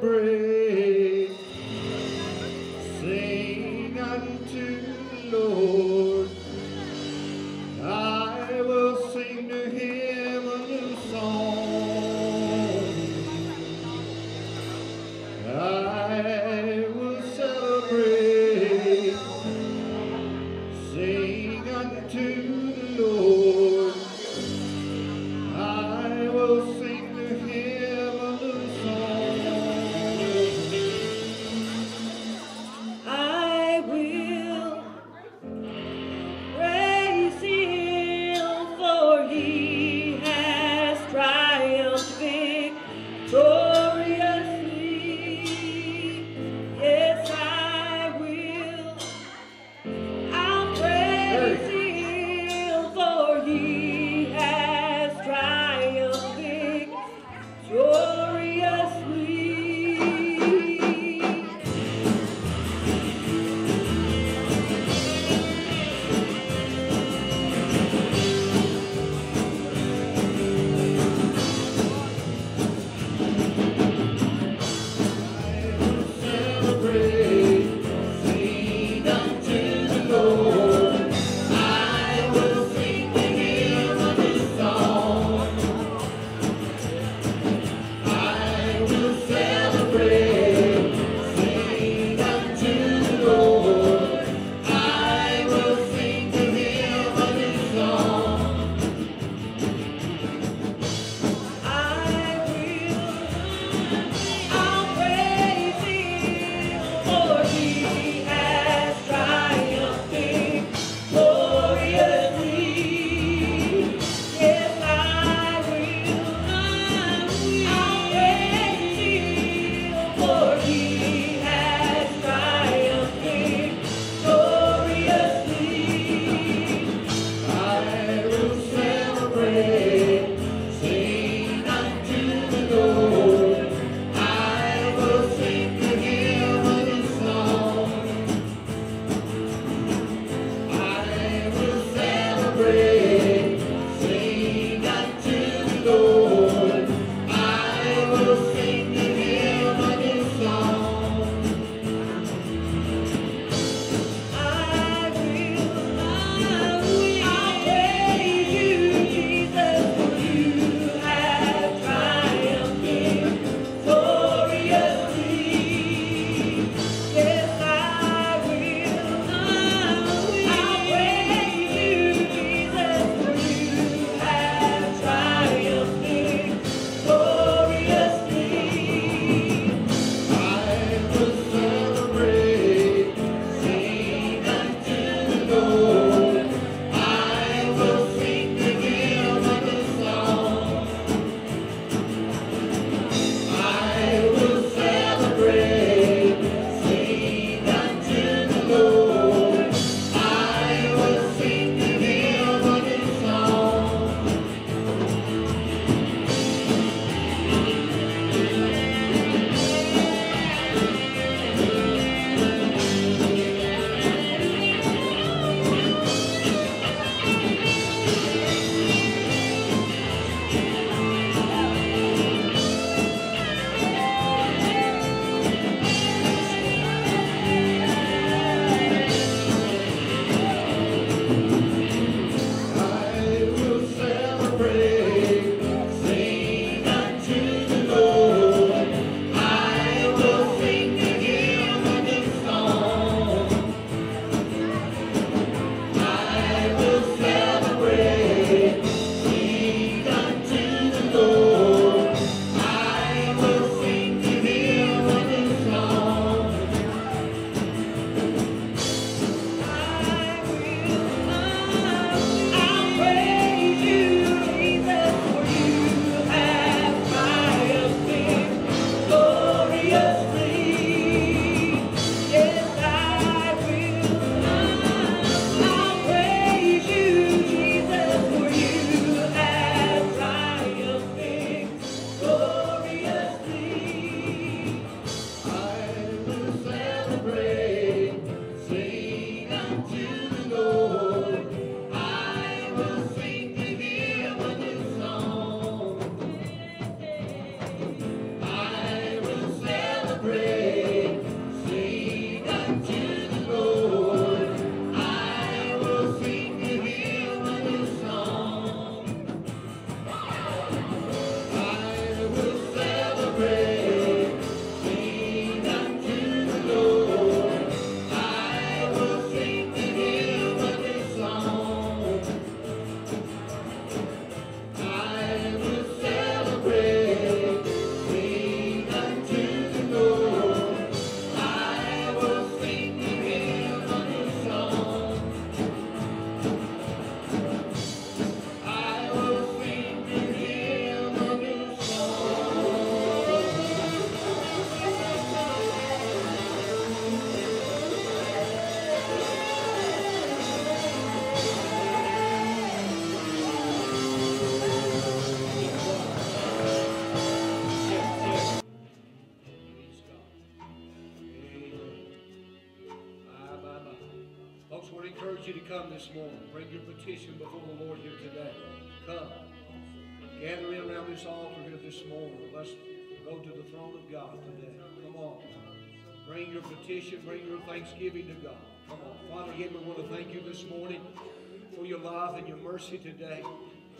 celebrate. This morning. Bring your petition before the Lord here today. Come. Gather in around this altar here this morning. Let's go to the throne of God today. Come on. Bring your petition, bring your thanksgiving to God. Come on. Father, again, we want to thank you this morning for your love and your mercy today.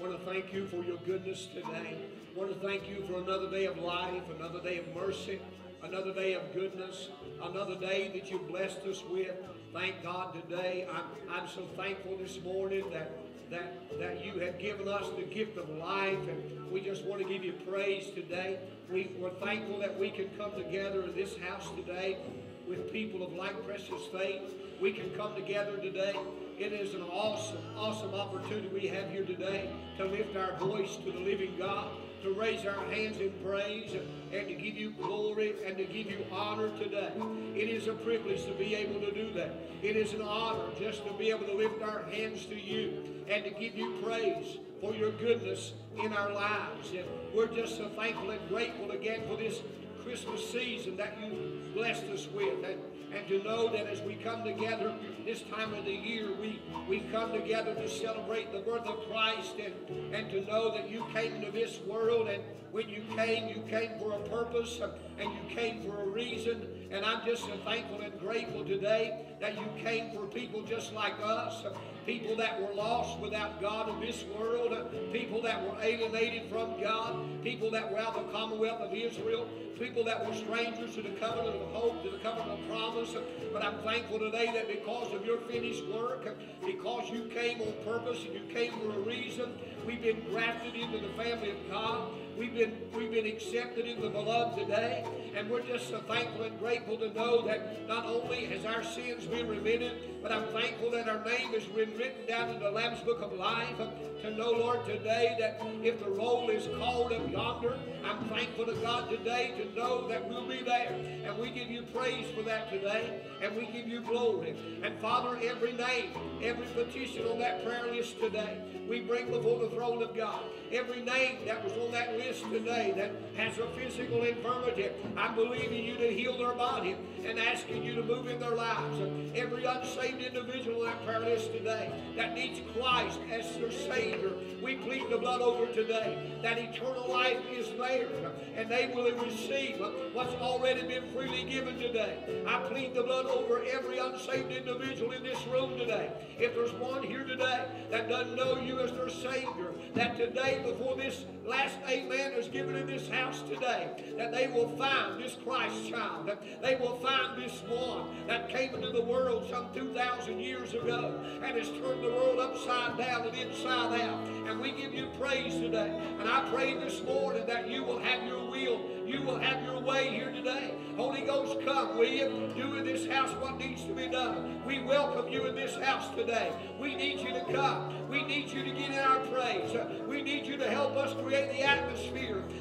want to thank you for your goodness today. want to thank you for another day of life, another day of mercy, another day of goodness, another day that you blessed us with. Thank God today. I'm, I'm so thankful this morning that that, that you have given us the gift of life, and we just want to give you praise today. We, we're thankful that we can come together in this house today with people of like precious faith. We can come together today. It is an awesome, awesome opportunity we have here today to lift our voice to the living God, to raise our hands in praise, and to give you glory and to give you honor today. It is a privilege to be able to do that. It is an honor just to be able to lift our hands to you and to give you praise for your goodness in our lives. And we're just so thankful and grateful again for this Christmas season that you blessed us with. And, and to know that as we come together this time of the year, we, we come together to celebrate the birth of Christ and, and to know that you came into this world and when you came, you came for a purpose and you came for a reason. And I'm just so thankful and grateful today that you came for people just like us, people that were lost without God in this world, uh, people that were alienated from God, people that were out of the commonwealth of Israel, people that were strangers to the covenant of hope, to the covenant of promise. But I'm thankful today that because of your finished work, uh, because you came on purpose and you came for a reason, we've been grafted into the family of God. We've been, we've been accepted in the beloved today, and we're just so thankful and grateful to know that not only has our sins been remitted, but I'm thankful that our name has been written down in the Lamb's Book of Life. To know, Lord, today that if the roll is called up yonder, I'm thankful to God today to know that we'll be there. And we give you praise for that today, and we give you glory. And Father, every name, every petition on that prayer list today, we bring before the throne of God. Every name that was on that list today that has a physical infirmity, I'm believing you to heal their body and asking you to move in their lives. Every unsaved individual on that prayer list today that needs Christ as their Savior, we plead the blood over today. That eternal life is there and they will receive what's already been freely given today. I plead the blood over every unsaved individual in this room today. If there's one here today that doesn't know you as their Savior, that today before this last amen is given in this house today, that they will find this Christ child, that they will find this one that came into the world some 2,000 years ago and has turned the world upside down and inside out. And we give you praise today. And I pray this morning that you will have your will you will have your way here today. Holy Ghost, come, will you? Do in this house what needs to be done. We welcome you in this house today. We need you to come. We need you to get in our praise. We need you to help us create the atmosphere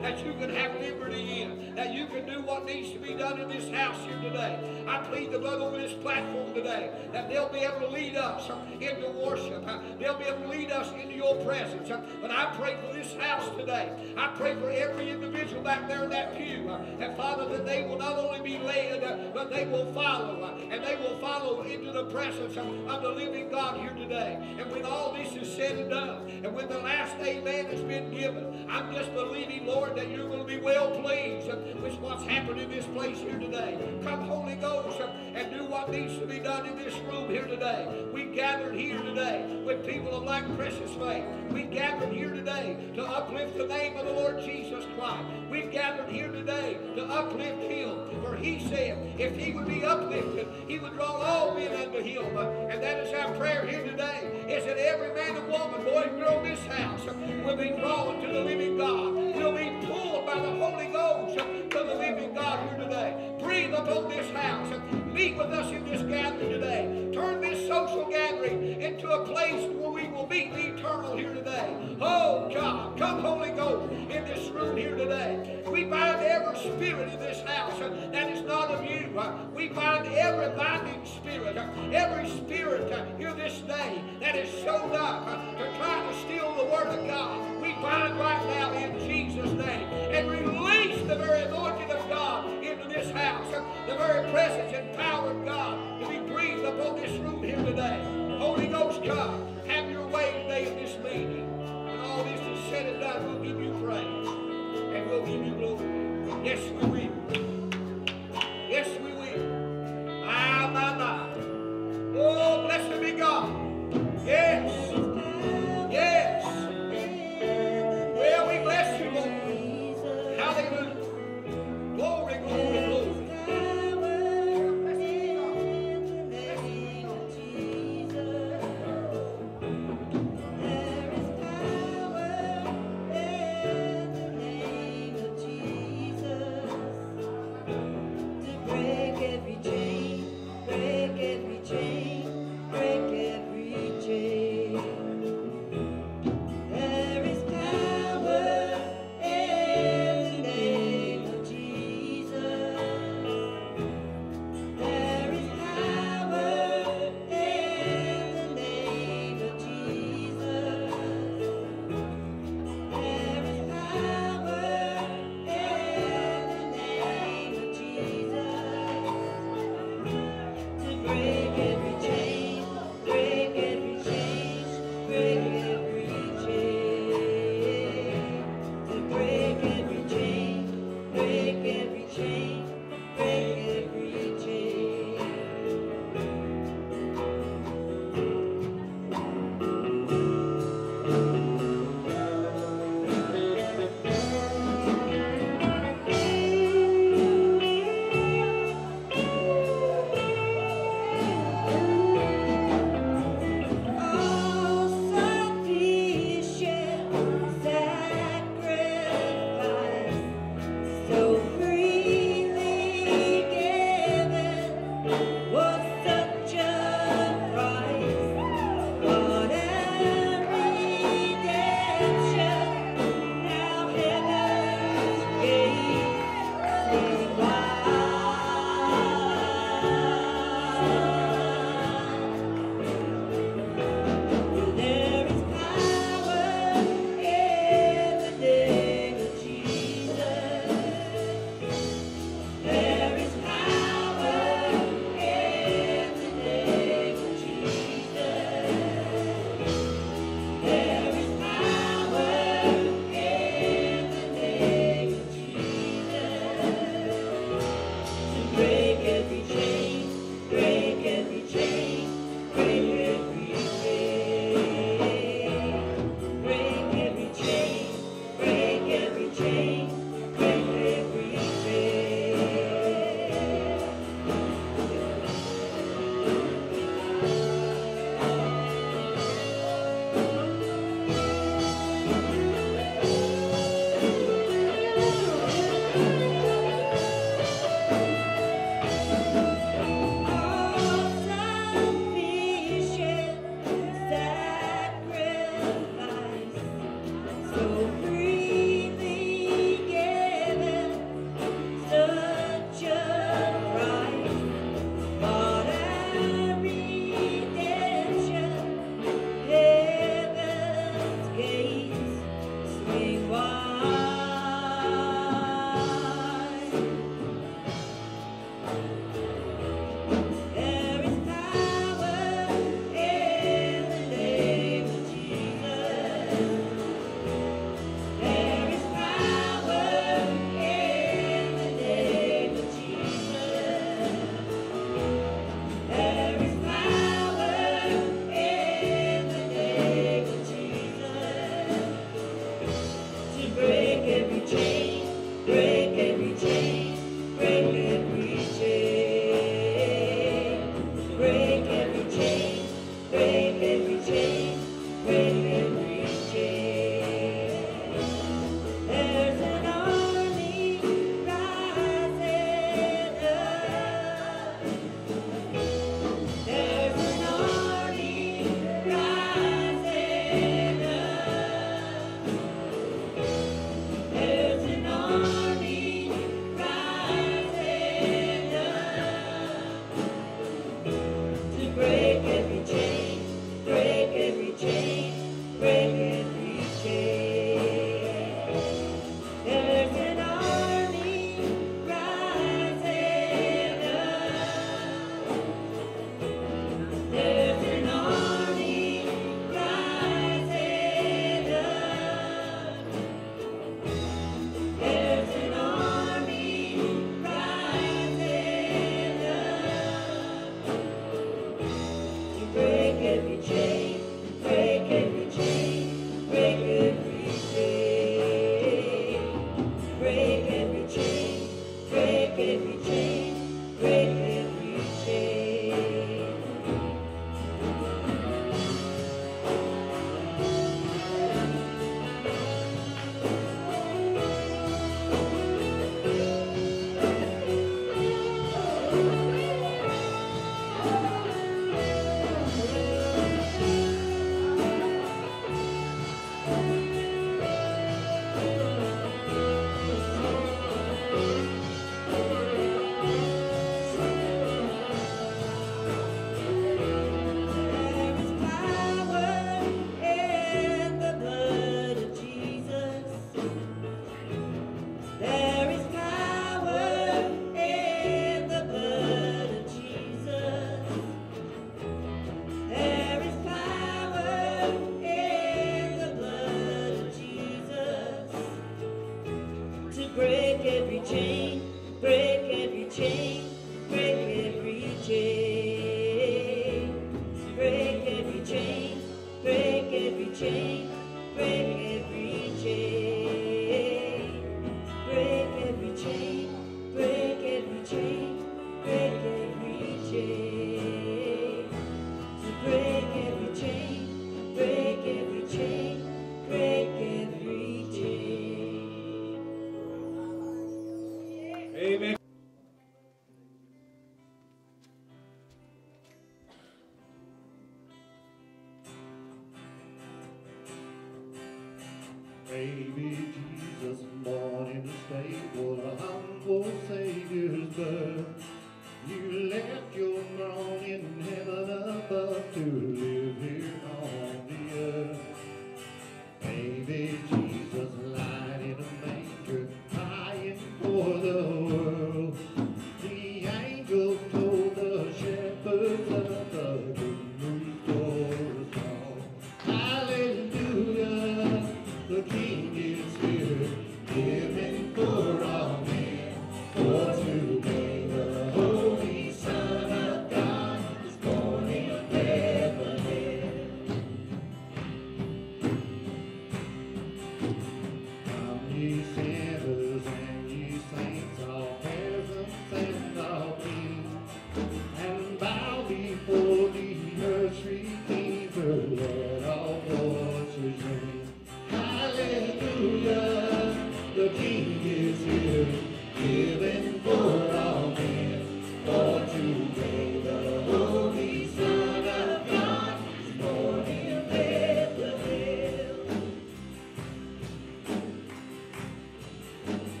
that you can have liberty in, that you can do what needs to be done in this house here today. I plead the blood over this platform today, that they'll be able to lead us into worship. They'll be able to lead us into your presence. But I pray for this house today. I pray for every individual back there in that pew. And Father, that they will not only be led, but they will follow. And they will follow into the presence of the living God here today. And when all this is said and done, and when the last amen has been given, I'm just believing, Lord, that you're going to be well pleased with what's happened in this place here today. Come, Holy Ghost, and do what needs to be done in this room here today. We gathered here today with people of like precious faith. We gathered here today to uplift the name of the Lord Jesus Christ. We've gathered here today to uplift him. For he said, if he would be uplifted, he would draw all men unto him. And that is our prayer here today, is that every man and woman, boy and girl in this house will be drawn to the living God. Will be pulled by the Holy Ghost to the living God here today. Breathe upon this house. Meet with us in this gathering today. Turn this social gathering into a place where we will meet the eternal here today. Oh God, come Holy Ghost in this room here today. We bind every spirit in this house uh, that is not of you. Uh, we bind every binding spirit, uh, every spirit here this day that has showed up to try to steal the word of God. We bind right now in Jesus' name and release the very anointing of God into this house, the very presence and power of God breathe upon this room here today. Holy Ghost, come. Have your way today in this meeting. When all this is said and done, we'll give you praise. And we'll give you glory. Yes, we will. Yes, we will. My, my, my. Oh, blessed be God. Yes.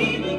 Even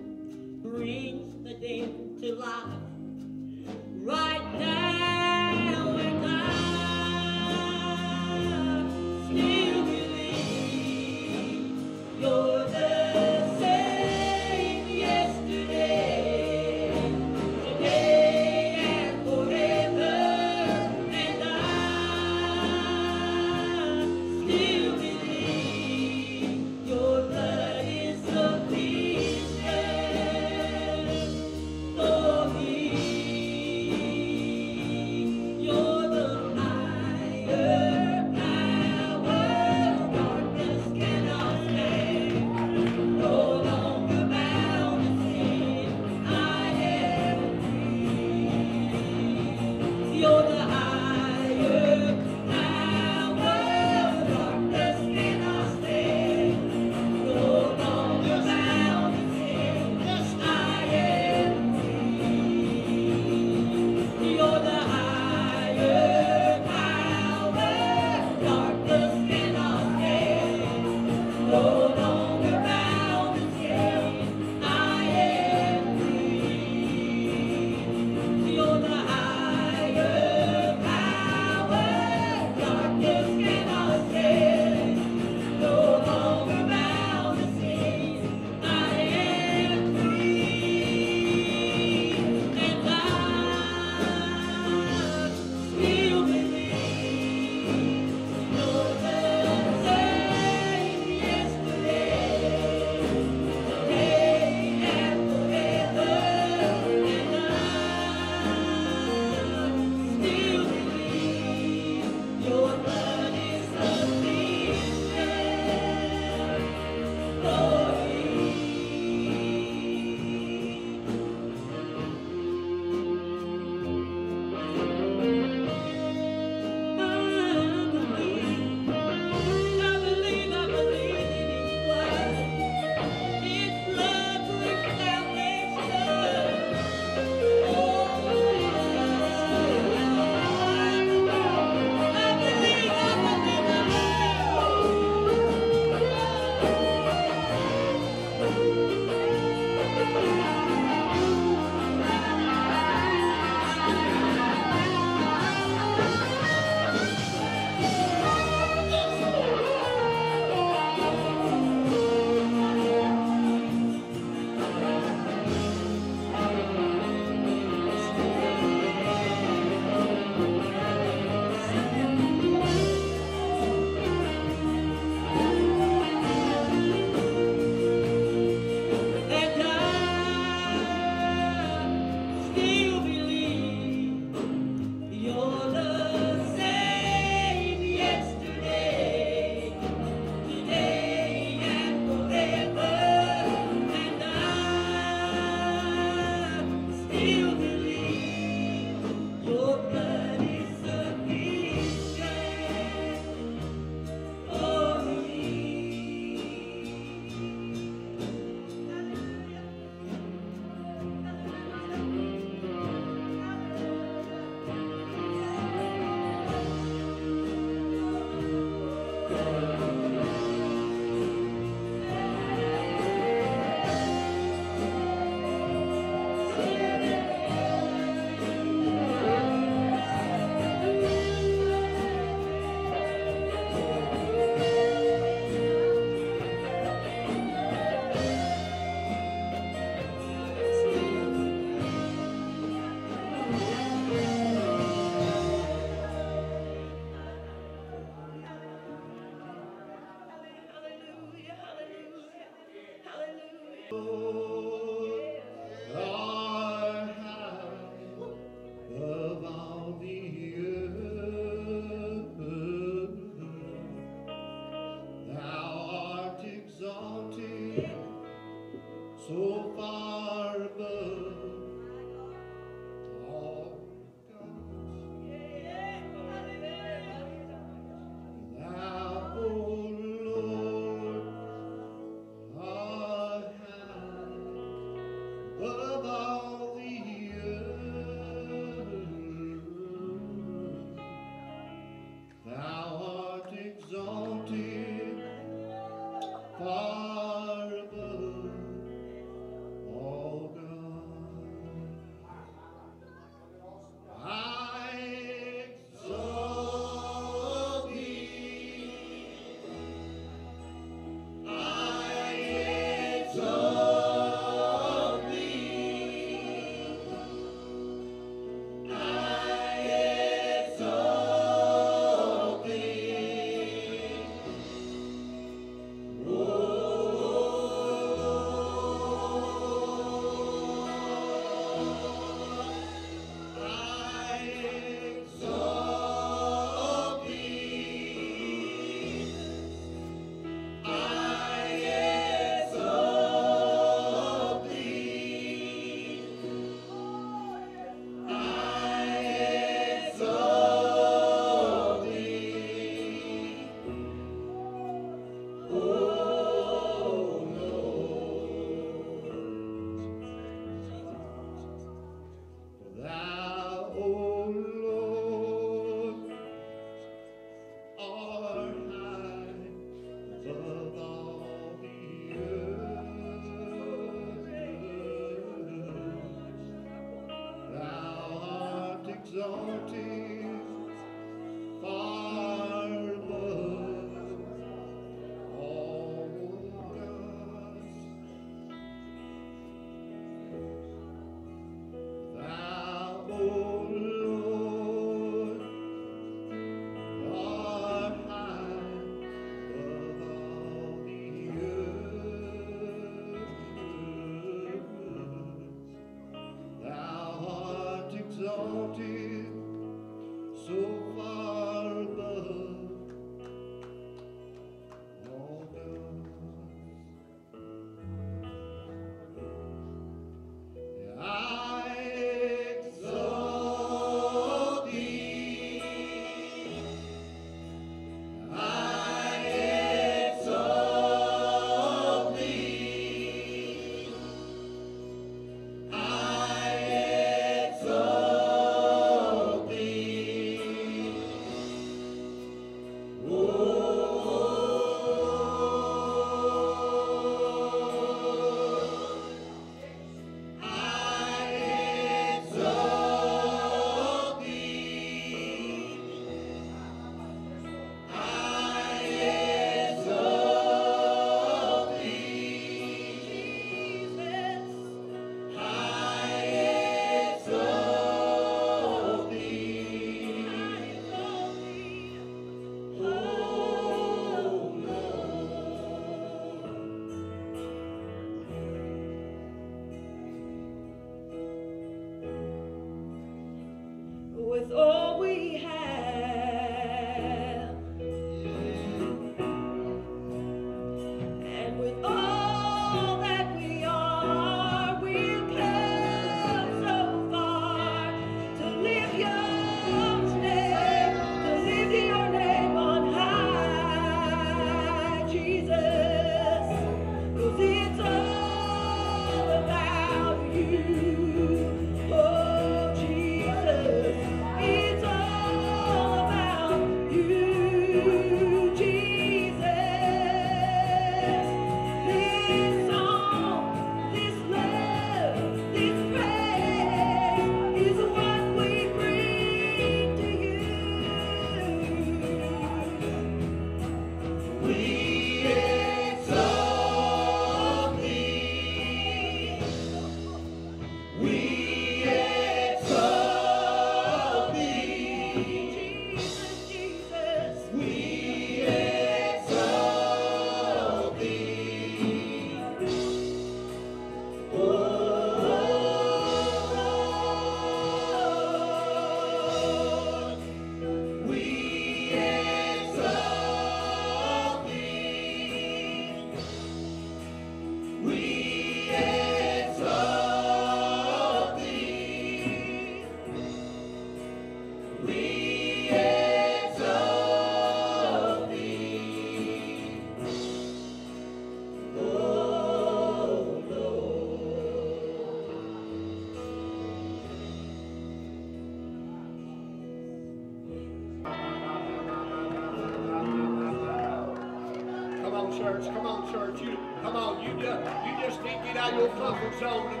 vrouwelijk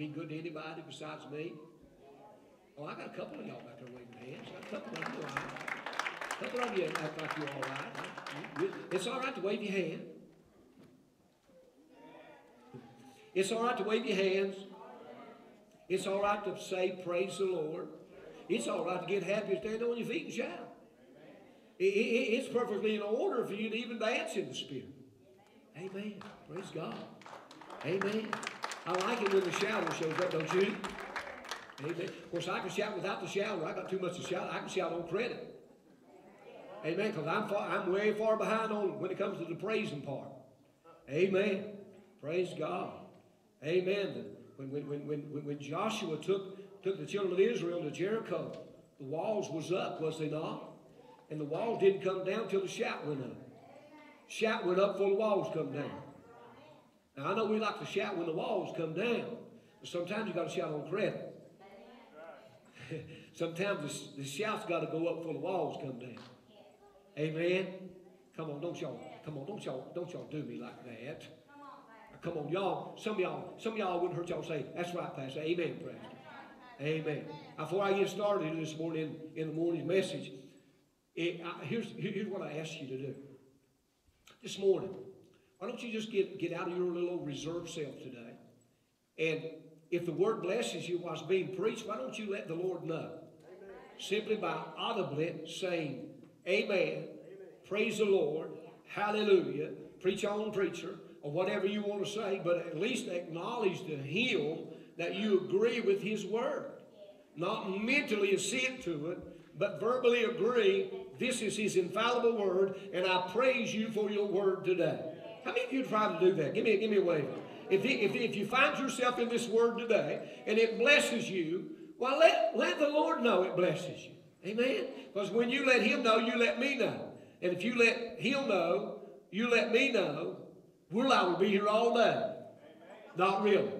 be good to anybody besides me? Oh, I got a couple of y'all back there waving hands. A couple of you I A couple of you act like you're all right. It's all right to wave your hand. It's all right to wave your hands. It's all right to say, Praise the Lord. It's all right to get happy and stand on your feet and shout. It's perfectly in order for you to even dance in the Spirit. Amen. Praise God. Amen. I like it when the shower shows up, don't you? Amen. Of course, I can shout without the shower. I got too much to shout. I can shout on credit. Amen. Because I'm far, I'm way far behind on when it comes to the praising part. Amen. Praise God. Amen. When, when, when, when, when Joshua took, took the children of Israel to Jericho, the walls was up, was they not? And the walls didn't come down till the shout went up. Shout went up before the walls come down. Now I know we like to shout when the walls come down, but sometimes you got to shout on credit. sometimes the, the shout's got to go up before the walls come down. Amen. Come on, don't y'all, come on, don't y'all, don't y'all do me like that. Come on, y'all. Some y'all, some y'all wouldn't hurt y'all say, "That's right, Pastor." Amen, Pastor. Amen. Before I get started this morning in the morning message, it, I, here's here's what I ask you to do. This morning, why don't you just get get out of your little reserve self today, and if the word blesses you while it's being preached, why don't you let the Lord know? Simply by audibly saying, Amen. Praise the Lord. Hallelujah. Preach on, preacher, or whatever you want to say, but at least acknowledge to Him that you agree with His word. Not mentally assent to it, but verbally agree this is His infallible word, and I praise you for your word today. How many of you try to do that? Give me, give me a wave. If, if, if you find yourself in this word today and it blesses you, well, let, let the Lord know it blesses you. Amen? Because when you let Him know, you let me know. And if you let Him know, you let me know, liable to be here all day. Not really.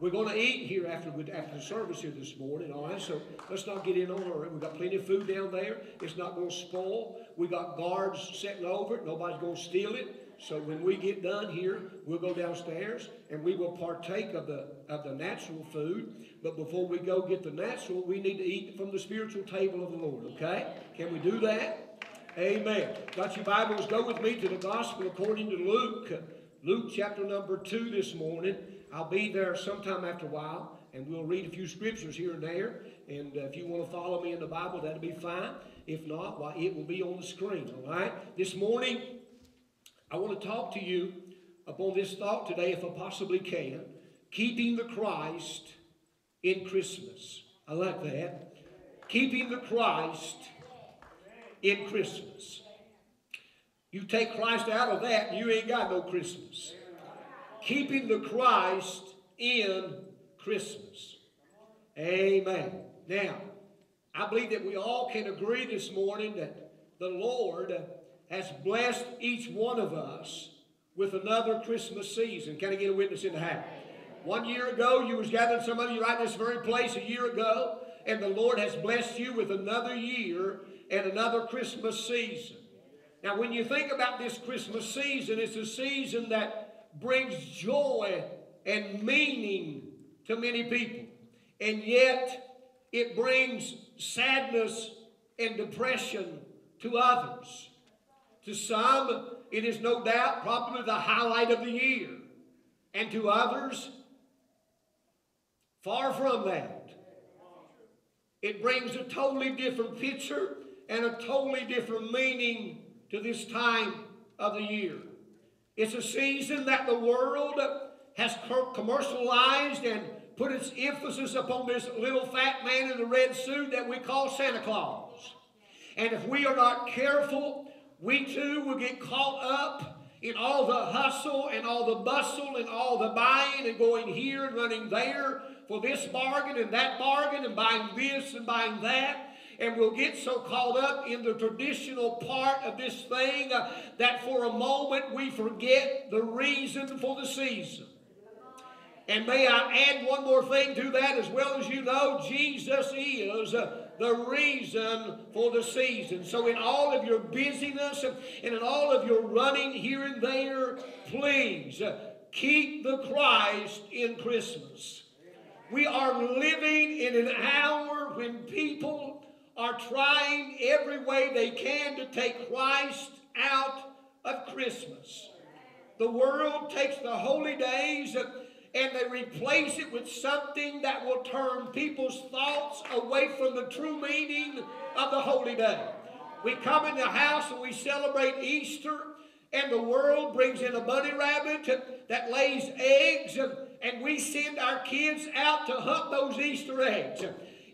We're going to eat here after, after the service here this morning, all right? So let's not get in on it. We've got plenty of food down there. It's not going to spoil. We got guards sitting over it. Nobody's going to steal it. So when we get done here, we'll go downstairs and we will partake of the of the natural food. But before we go get the natural, we need to eat from the spiritual table of the Lord. Okay? Can we do that? Amen. Got your Bibles? Go with me to the Gospel according to Luke. Luke chapter number two this morning. I'll be there sometime after a while, and we'll read a few scriptures here and there. And uh, if you want to follow me in the Bible, that'll be fine. If not, well, it will be on the screen. All right. This morning, I want to talk to you upon this thought today, if I possibly can. Keeping the Christ in Christmas. I like that. Keeping the Christ in Christmas. You take Christ out of that, and you ain't got no Christmas. Keeping the Christ in Christmas. Amen. Now, I believe that we all can agree this morning that the Lord has blessed each one of us with another Christmas season. Can I get a witness in the house? One year ago, you was gathering some of you right in this very place a year ago, and the Lord has blessed you with another year and another Christmas season. Now, when you think about this Christmas season, it's a season that brings joy and meaning to many people. And yet, it brings sadness and depression to others. To some, it is no doubt probably the highlight of the year. And to others, far from that. It brings a totally different picture and a totally different meaning to this time of the year. It's a season that the world has commercialized and put its emphasis upon this little fat man in the red suit that we call Santa Claus. And if we are not careful, we too will get caught up in all the hustle and all the bustle and all the buying and going here and running there for this bargain and that bargain and buying this and buying that. And we'll get so caught up in the traditional part of this thing uh, that for a moment we forget the reason for the season. And may I add one more thing to that as well as you know, Jesus is. Uh, the reason for the season. So, in all of your busyness and in all of your running here and there, please uh, keep the Christ in Christmas. We are living in an hour when people are trying every way they can to take Christ out of Christmas. The world takes the holy days and they replace it with something that will turn people's thoughts away from the true meaning of the holy day. We come in the house and we celebrate Easter, and the world brings in a bunny rabbit that lays eggs, and, we send our kids out to hunt those Easter eggs.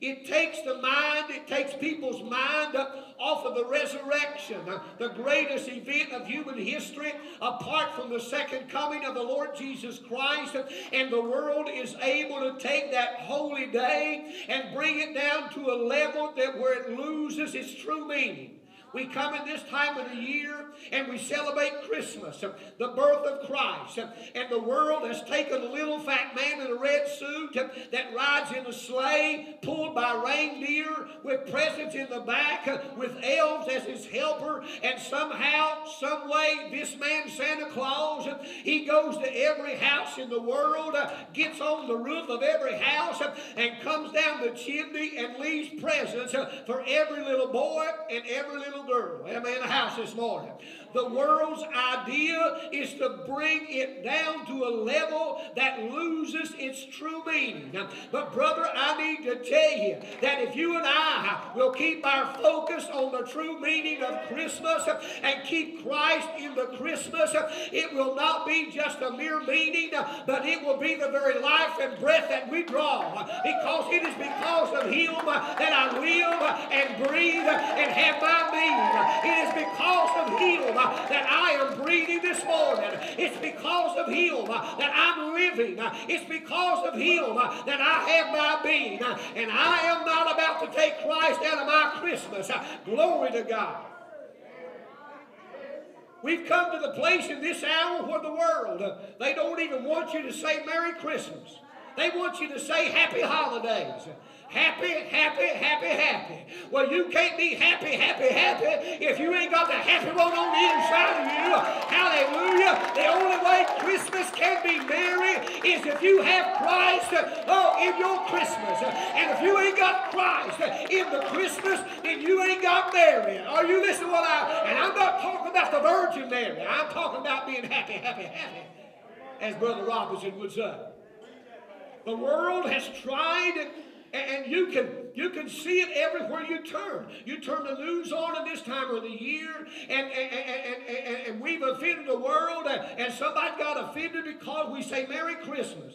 It takes the mind, it takes people's mind off of the resurrection, uh, the greatest event of human history, apart from the second coming of the Lord Jesus Christ. And the world is able to take that holy day and bring it down to a level that where it loses its true meaning. We come at this time of the year and we celebrate Christmas, the birth of Christ. And the world has taken a little fat man in a red suit that rides in a sleigh pulled by reindeer with presents in the back, uh, with elves as his helper. And somehow, some way, this man, Santa Claus, uh, he goes to every house in the world, uh, gets on the roof of every house, and comes down the chimney and leaves presents for every little boy and every little girl. Am I in the house this morning? The world's idea is to bring it down to a level that loses its true meaning. But, brother, I need to tell you that if you and I will keep our focus on the true meaning of Christmas and keep Christ in the Christmas, it will not be just a mere meaning, but it will be the very life and breath that we draw. Because it is because of Him that I live and breathe and have my being. It is because of Him that I am breathing this morning. It's because of Him that I'm living. It's because of Him that I have my being. And I am not about to take Christ out of my Christmas. Glory to God. We've come to the place in this hour where the world, they don't even want you to say Merry Christmas. They want you to say Happy Holidays. Happy, happy, happy, happy. Well, you can't be happy, happy, happy if you ain't got the happy one on the inside of you. Hallelujah. The only way Christmas can be merry is if you have Christ oh, in your Christmas. And if you ain't got Christ in the Christmas, then you ain't got merry. Are you listening to what I... And I'm not talking about the Virgin Mary. I'm talking about being happy, happy, happy, as Brother Robinson would say. The world has tried and you can you can see it everywhere you turn. You turn the news on at this time of the year, and, and, and, and, and we've offended the world, and somebody got offended because we say Merry Christmas.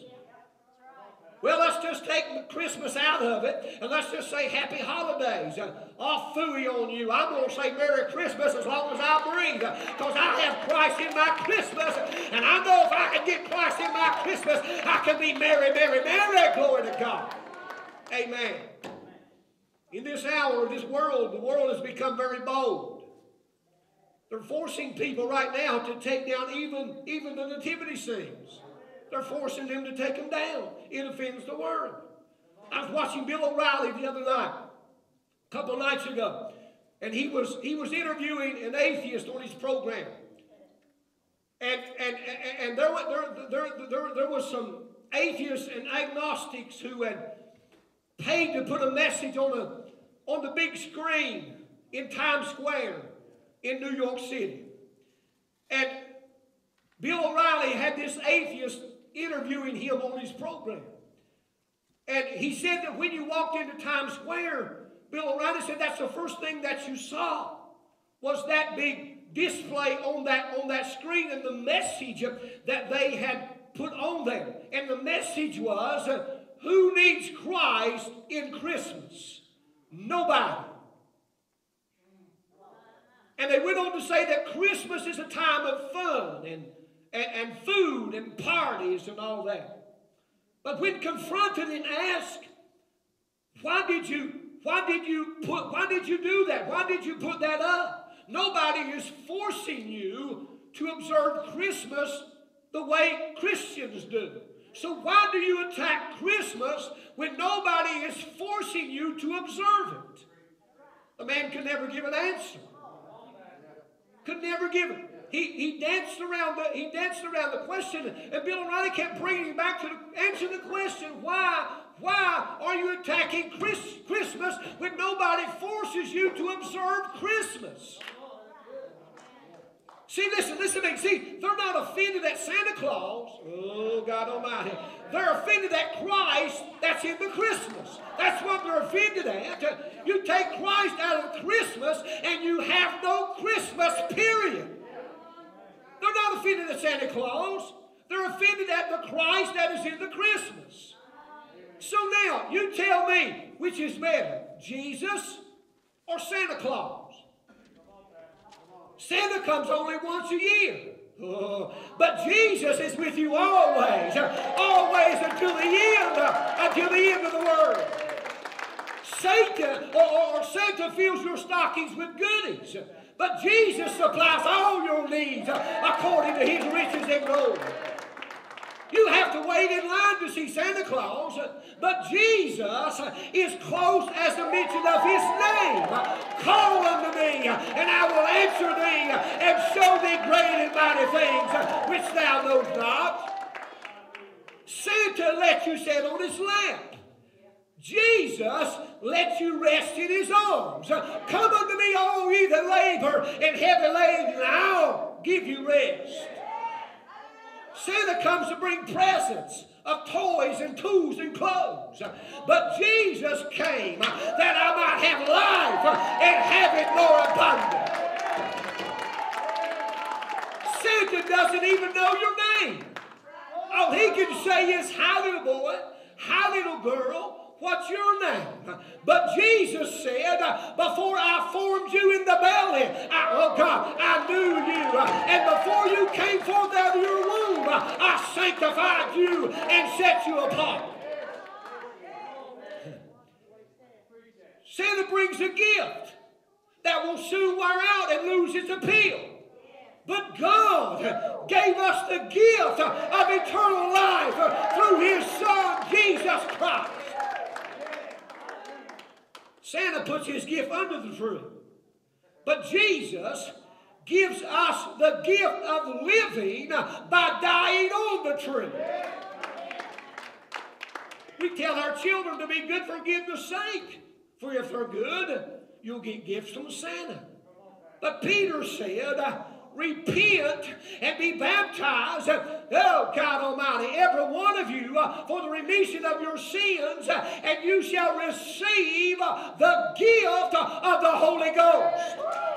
Well, let's just take Christmas out of it, and let's just say Happy Holidays. Uh, I'll fooey on you. I'm going to say Merry Christmas as long as I breathe, because I have Christ in my Christmas, and I know if I can get Christ in my Christmas, I can be merry, merry, merry. Glory to God. Amen. In this hour, of this world, the world has become very bold. They're forcing people right now to take down even, even the nativity scenes. They're forcing them to take them down. It offends the world. I was watching Bill O'Reilly the other night, a couple nights ago, and he was he was interviewing an atheist on his program. And and and, and there, were, there, there, there, there was some atheists and agnostics who had paid to put a message on, a, on the big screen in Times Square in New York City. And Bill O'Reilly had this atheist interviewing him on his program. And he said that when you walked into Times Square, Bill O'Reilly said that's the first thing that you saw was that big display on that, on that screen and the message that they had put on there. And the message was, who needs Christ in Christmas? Nobody. And they went on to say that Christmas is a time of fun and, and, and food and parties and all that. But when confronted and asked, why did you why did you put why did you do that? Why did you put that up? Nobody is forcing you to observe Christmas the way Christians do. So why do you attack Christmas when nobody is forcing you to observe it? The man could never give an answer. Could never give it. He, he danced around the he danced around the question, and Bill O'Reilly kept bringing him back to the, answer the question: Why why are you attacking Chris, Christmas when nobody forces you to observe Christmas? See, listen, listen to me. See, they're not offended at Santa Claus. Oh, God Almighty. They're offended at Christ that's in the Christmas. That's what they're offended at. You take Christ out of Christmas and you have no Christmas, period. They're not offended at Santa Claus. They're offended at the Christ that is in the Christmas. So now, you tell me which is better, Jesus or Santa Claus? Santa comes only once a year. Oh, but Jesus is with you always, always until the end, until the end of the world. Satan or, or fills your stockings with goodies, but Jesus supplies all your needs according to his riches and glory. You have to wait in line to see Santa Claus, but Jesus is close as the mention of his name. Call unto me, and I will answer thee, and show thee great and mighty things which thou knowest not. Santa lets you sit on his lap. Jesus lets you rest in his arms. Come unto me, all ye that labor and heavy laden, and I'll give you rest. Santa comes to bring presents of toys and tools and clothes. But Jesus came that I might have life and have it more abundant. Santa doesn't even know your name. All he can say is, Hi, little boy. Hi, little girl. What's your name? But Jesus said, Before I formed you in the belly, I, oh God, I knew you. And before you came forth out I sanctified you and set you apart. Santa brings a gift that will soon wear out and lose its appeal. But God gave us the gift of eternal life through His Son, Jesus Christ. Santa puts his gift under the tree. But Jesus gives us the gift of living by dying on the tree. We tell our children to be good for goodness sake. For if they're good, you'll get gifts from Santa. But Peter said, repent and be baptized, oh God Almighty, every one of you, uh, for the remission of your sins, uh, and you shall receive the gift of the Holy Ghost.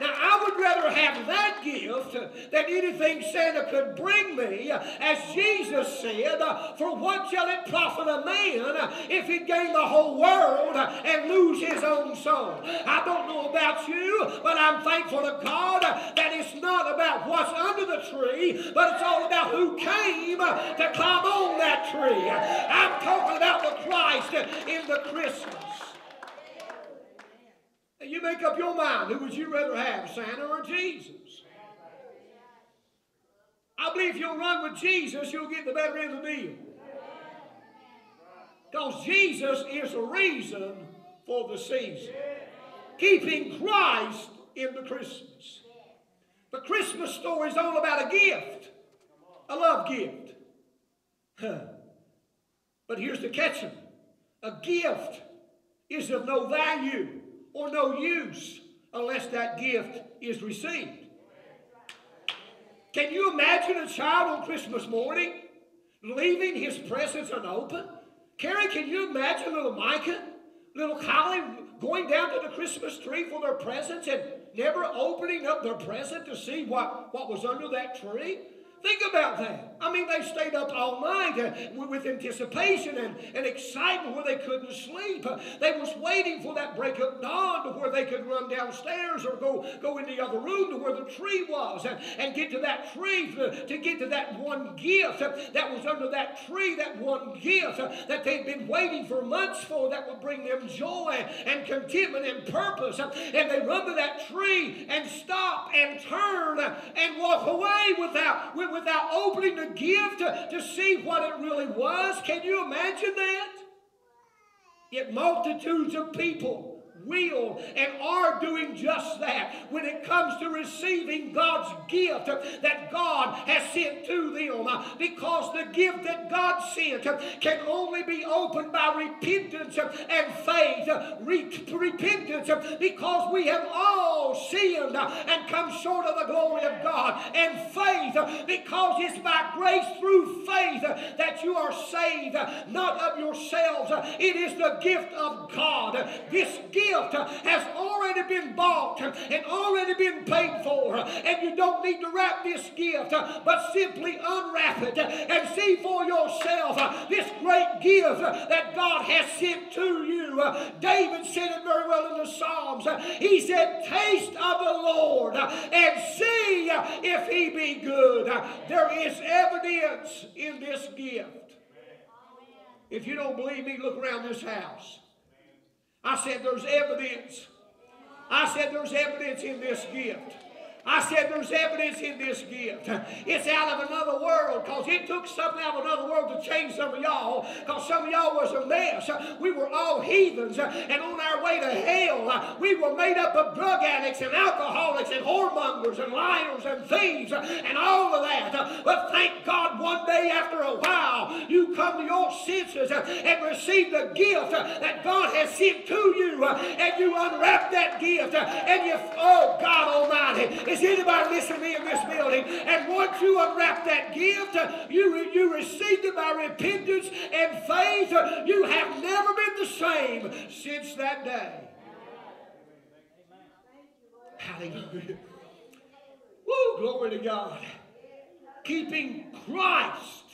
Now, I would rather have that gift than anything Santa could bring me. As Jesus said, For what shall it profit a man if he gain the whole world and lose his own soul? I don't know about you, but I'm thankful to God that it's not about what's under the tree, but it's all about who came to climb on that tree. I'm talking about the Christ in the Christmas. And you make up your mind who would you rather have, Santa or Jesus? I believe if you'll run with Jesus, you'll get the better end of the deal. Because Jesus is the reason for the season. Keeping Christ in the Christmas. The Christmas story is all about a gift, a love gift. But here's the catch a gift is of no value or no use unless that gift is received. Can you imagine a child on Christmas morning leaving his presents unopened? Carrie, can you imagine little Micah, little Kylie going down to the Christmas tree for their presents and never opening up their present to see what, what was under that tree? Think about that. I mean, they stayed up all night uh, with anticipation and, and excitement where they couldn't sleep. They was waiting for that break of dawn to where they could run downstairs or go, go in the other room to where the tree was and, and get to that tree to, to get to that one gift that was under that tree, that one gift that they'd been waiting for months for that would bring them joy and contentment and purpose. And they run to that tree and stop and turn and walk away without, without opening the gift to, to see what it really was. Can you imagine that? Yet multitudes of people will and are doing just that when it comes to receiving God's gift that God has sent to them. Because the gift that God sent can only be opened by repentance and faith. repentance because we have all sinned and come short of the glory of God. And faith because it's by grace through faith that you are saved, not of yourselves. It is the gift of God. This gift has already been bought and already been paid for. And you don't need to wrap this gift, but simply unwrap it and see for yourself this great gift that God has sent to you. David said it very well in the Psalms. He said, Taste of the Lord and see if he be good. There is evidence in this gift. If you don't believe me, look around this house. I said there's evidence. I said there's evidence in this gift. I said there's evidence in this gift. It's out of another world because it took something out of another world to change some of y'all because some of y'all was a mess. We were all heathens and on our way to hell. We were made up of drug addicts and alcoholics and whoremongers and liars and thieves and all of that. But thank God one day after a while you come to your senses and receive the gift that God has sent to you and you unwrap that gift and you, oh God Almighty, is anybody listening to me in this building? And once you unwrap that gift, you, you received it by repentance and faith. You have never been the same since that day. Hallelujah. Woo, glory to God. Keeping Christ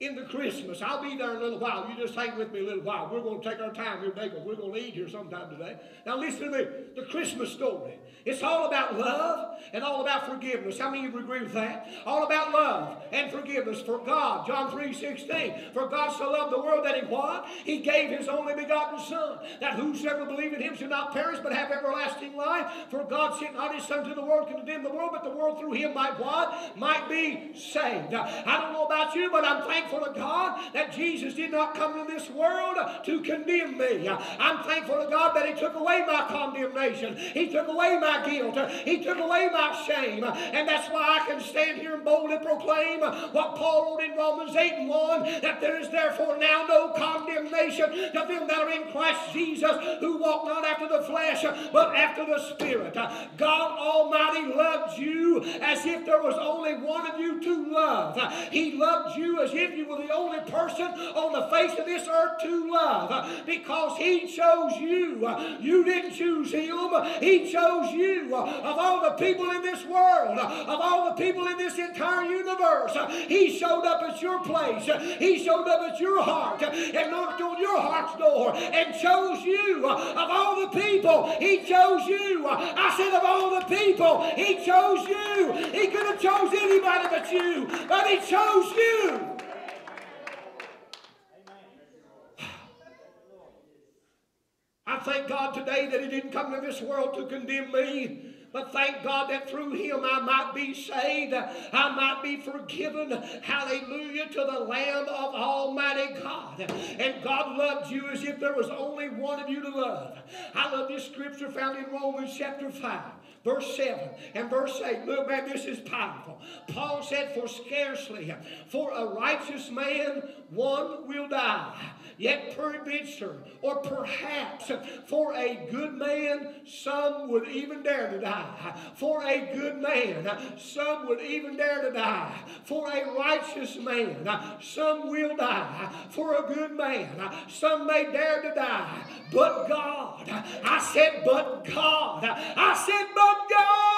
in the Christmas. I'll be there in a little while. You just hang with me a little while. We're going to take our time here today we're going to eat here sometime today. Now listen to me. The Christmas story. It's all about love and all about forgiveness. How many of you agree with that? All about love and forgiveness for God. John 3 16. For God so loved the world that he what? He gave his only begotten Son, that whosoever believe in him should not perish but have everlasting life. For God sent not his Son to the world to condemn the world, but the world through him might what? Might be saved. I don't know about you, but I'm thankful to God that Jesus did not come to this world to condemn me. I'm thankful to God that he took away my condemnation. He took away my my guilt. He took away my shame. And that's why I can stand here and boldly proclaim what Paul wrote in Romans 8 and 1 that there is therefore now no condemnation to them that are in Christ Jesus who walk not after the flesh but after the Spirit. God Almighty loves you as if there was only one of you to love. He loved you as if you were the only person on the face of this earth to love because He chose you. You didn't choose Him, He chose you of all the people in this world, of all the people in this entire universe. He showed up at your place. He showed up at your heart and knocked on your heart's door and chose you. Of all the people, He chose you. I said, of all the people, He chose you. He could have chose anybody but you, but He chose you. I thank God today that He didn't come to this world to condemn me. But thank God that through him I might be saved. I might be forgiven. Hallelujah to the Lamb of Almighty God. And God loved you as if there was only one of you to love. I love this scripture found in Romans chapter 5 verse 7 and verse 8. Look, man, this is powerful. Paul said, For scarcely for a righteous man one will die, yet peradventure, or perhaps for a good man some would even dare to die. For a good man some would even dare to die. For a righteous man some will die. For a good man some may dare to die. But God, I said, but God, I said, but God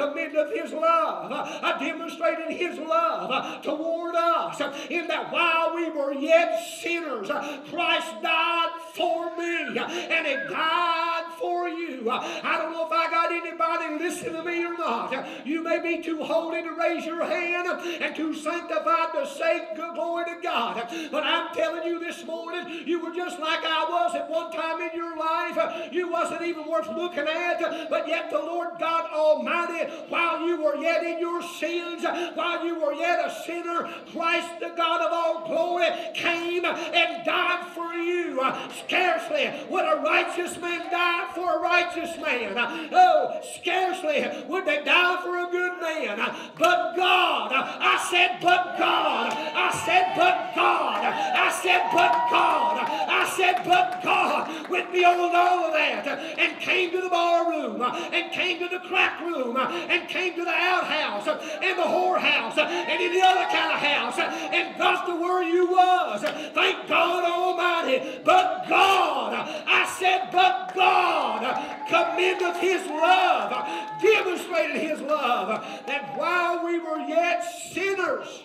commendeth His love, uh, demonstrated His love toward us in that while we were yet sinners, Christ died for me and He died for you. I don't know if I got anybody listening to me or not. You may be too holy to raise your hand and too sanctified to say good glory to God. But I'm telling you this morning, you were just like I was at one time in your life. You wasn't even worth looking at, but yet the Lord God Almighty, while you were yet in your sins, while you were yet a sinner, Christ the God of all glory came and died for you. Scarcely would a righteous man die for a righteous man. Oh, scarcely would they die for a good man. But God, I said, but God, I said, but God, I said, but God, I said, but God, went beyond all of that and came to the bar room and came to the crack room uh, and came to the outhouse uh, and the whorehouse uh, and any other kind of house and got to where you was. Thank God Almighty. But God, I said, but God commendeth his love, demonstrated his love, that while we were yet sinners,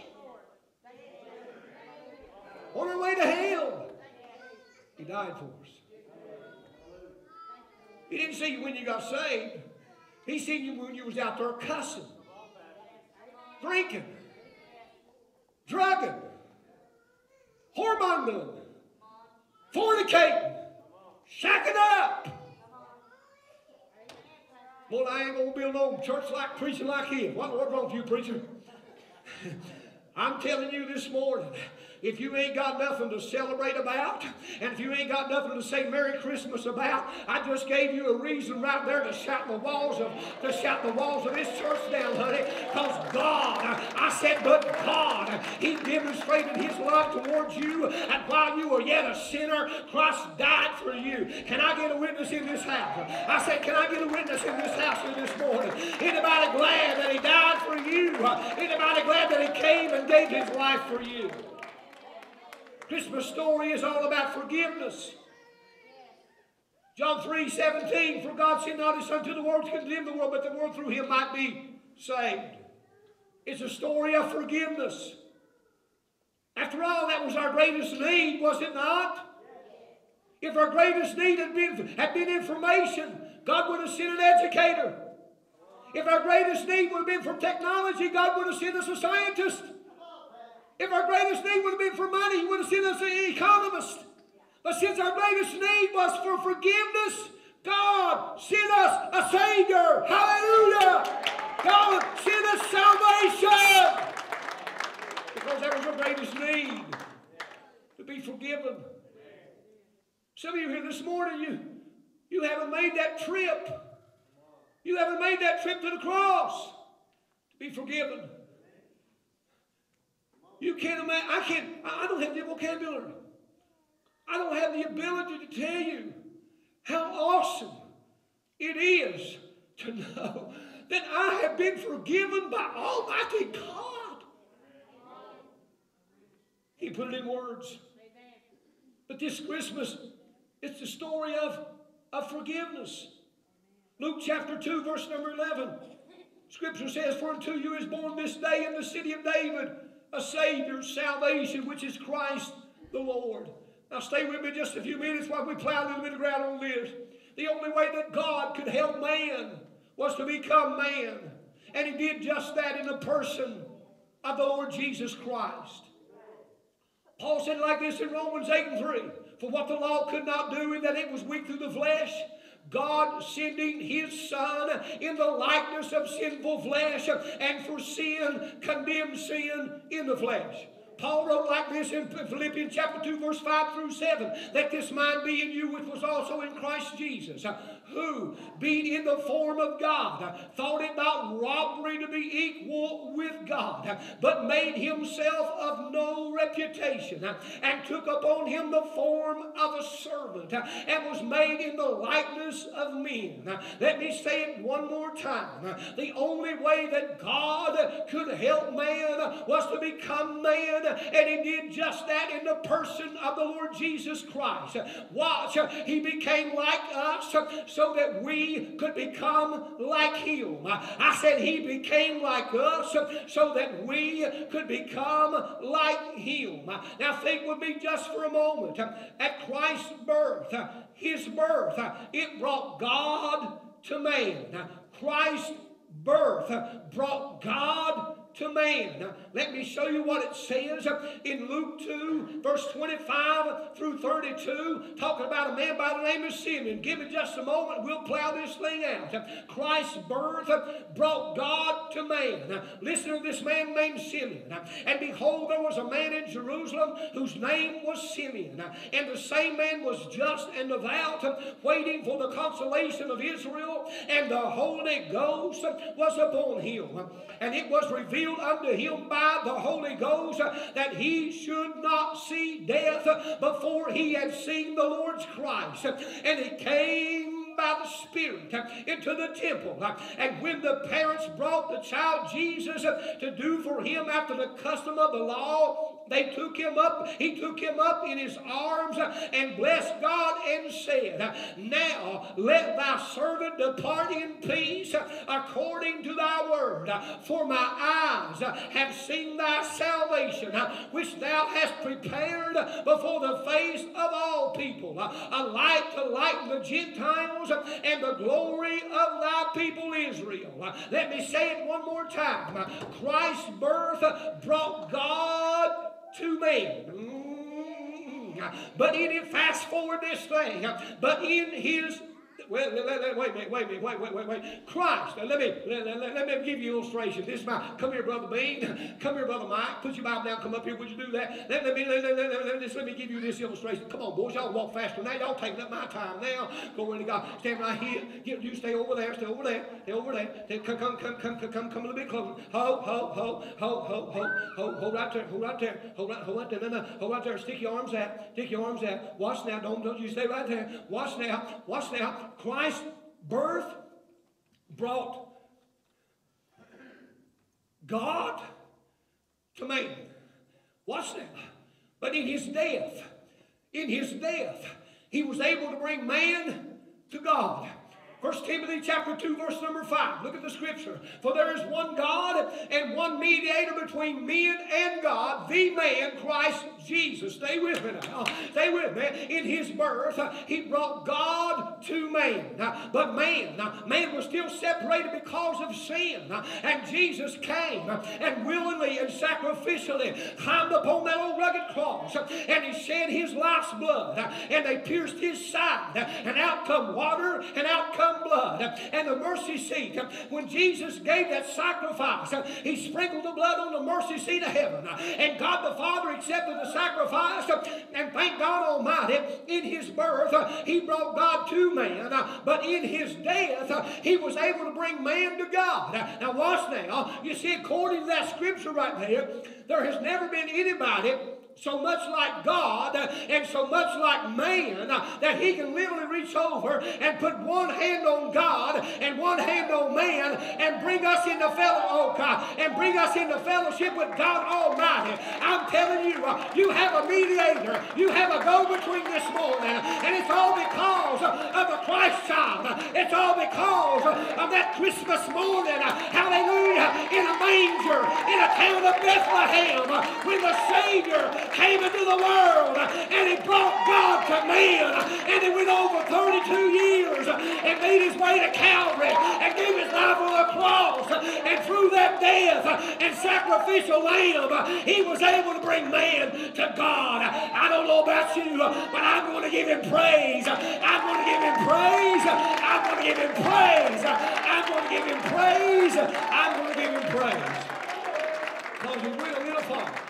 on our way to hell, he died for us. He didn't see you when you got saved. He seen you when you was out there cussing, drinking, drugging, whoremongering, fornicating, shacking up. Well, I ain't gonna build no church like preaching like him. What, what's wrong with you, preacher? I'm telling you this morning, if you ain't got nothing to celebrate about, and if you ain't got nothing to say Merry Christmas about, I just gave you a reason right there to shout the walls of to shout the walls of this church down, honey. Because God, I said, but God, He demonstrated His love towards you, and while you were yet a sinner, Christ died for you. Can I get a witness in this house? I said, can I get a witness in this house this morning? Anybody glad that He died for you? Anybody glad that He came and gave His life for you? Christmas story is all about forgiveness. John 3 17, for God sent not his Son to the world to condemn the world, but the world through him might be saved. It's a story of forgiveness. After all, that was our greatest need, was it not? If our greatest need had been, had been information, God would have sent an educator. If our greatest need would have been from technology, God would have sent us a scientist. If our greatest need would have been for money, He would have sent us an economist. But since our greatest need was for forgiveness, God sent us a Savior. Hallelujah. God sent us salvation. Because that was our greatest need to be forgiven. Some of you here this morning, you, you haven't made that trip. You haven't made that trip to the cross to be forgiven. You can't imagine. I can't. I don't have the vocabulary. I don't have the ability to tell you how awesome it is to know that I have been forgiven by Almighty God. He put it in words. But this Christmas, it's the story of, of forgiveness. Luke chapter 2, verse number 11. Scripture says, For unto you is born this day in the city of David a Savior, salvation, which is Christ the Lord. Now stay with me just a few minutes while we plow a little bit of ground on this. The only way that God could help man was to become man. And he did just that in the person of the Lord Jesus Christ. Paul said like this in Romans 8 and 3 For what the law could not do, in that it was weak through the flesh, God sending his son in the likeness of sinful flesh and for sin condemned sin in the flesh. Paul wrote like this in Philippians chapter 2, verse 5 through 7. Let this mind be in you, which was also in Christ Jesus, who, being in the form of God, thought it not robbery to be equal with God, but made himself of no reputation, and took upon him the form of a servant, and was made in the likeness of men. Let me say it one more time. The only way that God could help man was to become man, and he did just that in the person of the Lord Jesus Christ. Watch, he became like us so that we could become like him. I said he became like us so that we could become like him. Now think with me just for a moment. At Christ's birth, his birth, it brought God to man. Christ's birth brought God to man. Now, let me show you what it says in Luke 2, verse 25 through 32, talking about a man by the name of Simeon. Give me just a moment, we'll plow this thing out. Christ's birth brought God to man. Now, Listen to this man named Simeon. And behold, there was a man in Jerusalem whose name was Simeon. And the same man was just and devout, waiting for the consolation of Israel. And the Holy Ghost was upon him. And it was revealed unto him by the Holy Ghost uh, that he should not see death before he had seen the Lord's Christ. And he came by the Spirit uh, into the temple. Uh, and when the parents brought the child Jesus to do for him after the custom of the law, they took him up, he took him up in his arms and blessed God and said, Now let thy servant depart in peace according to thy word. For my eyes have seen thy salvation, which thou hast prepared before the face of all people, a light to lighten the Gentiles and the glory of thy people Israel. Let me say it one more time. Christ's birth brought God to man. Mm. But in it, fast forward this thing, but in his Wait, wait, wait, wait, wait, wait, wait, wait, wait, wait. Christ, let me, let, let, let me give you an illustration. This is my, come here, Brother Bean. Come here, Brother Mike. Put your Bible down, come up here. Would you do that? Let, let me, let, let, let, let, just let me give you this illustration. Come on, boys. Y'all walk faster now. Y'all taking up my time now. Glory to God. Stand right here. Get, you stay over there. Stay over there. Stay over there. Stay, come, come, come, come, come, come, come a little bit closer. Ho, ho, ho, ho, ho, ho, ho, hold right there. Hold right there. Hold right, hold right there. No, no, hold right there. Stick your arms out. Stick your arms out. Watch now. Don't, don't you stay right there. Watch now. Watch now. Christ birth brought God to man. Watch that. But in his death, in his death, he was able to bring man to God. 1 Timothy chapter 2, verse number 5. Look at the scripture. For there is one God and one mediator between men and God, the man, Christ Jesus. Stay with me now. Stay with me. In his birth, he brought God to man. But man, man was still separated because of sin. And Jesus came and willingly and sacrificially climbed upon that old rugged cross. And he shed his life's blood. And they pierced his side. And out come water and out come blood. And the mercy seat. When Jesus gave that sacrifice, he sprinkled the blood on the mercy seat of heaven. And God the Father accepted the sacrifice. And thank God Almighty, in his birth, uh, he brought God to man. Uh, but in his death, uh, he was able to bring man to God. Now, watch now. You see, according to that scripture right there, there has never been anybody so much like God and so much like man that he can literally reach over and put one hand on God and one hand on man and bring us into fellow oh and bring us into fellowship with God Almighty. I'm telling you, uh, you have a mediator, you have a go-between this morning, and it's all because of the Christ child. It's all because of that Christmas morning, uh, hallelujah, in a manger, in a town of Bethlehem, uh, when the Savior came into the world and he brought God to men and he went over 32 years and made his way to Calvary and gave his life on the cross and through that death and sacrificial lamb he was able to bring man to God. I don't know about you, but I'm going to give him praise. I'm going to give him praise. I'm going to give him praise. I'm going to give him praise. I'm going to give him praise. Because will in a Father.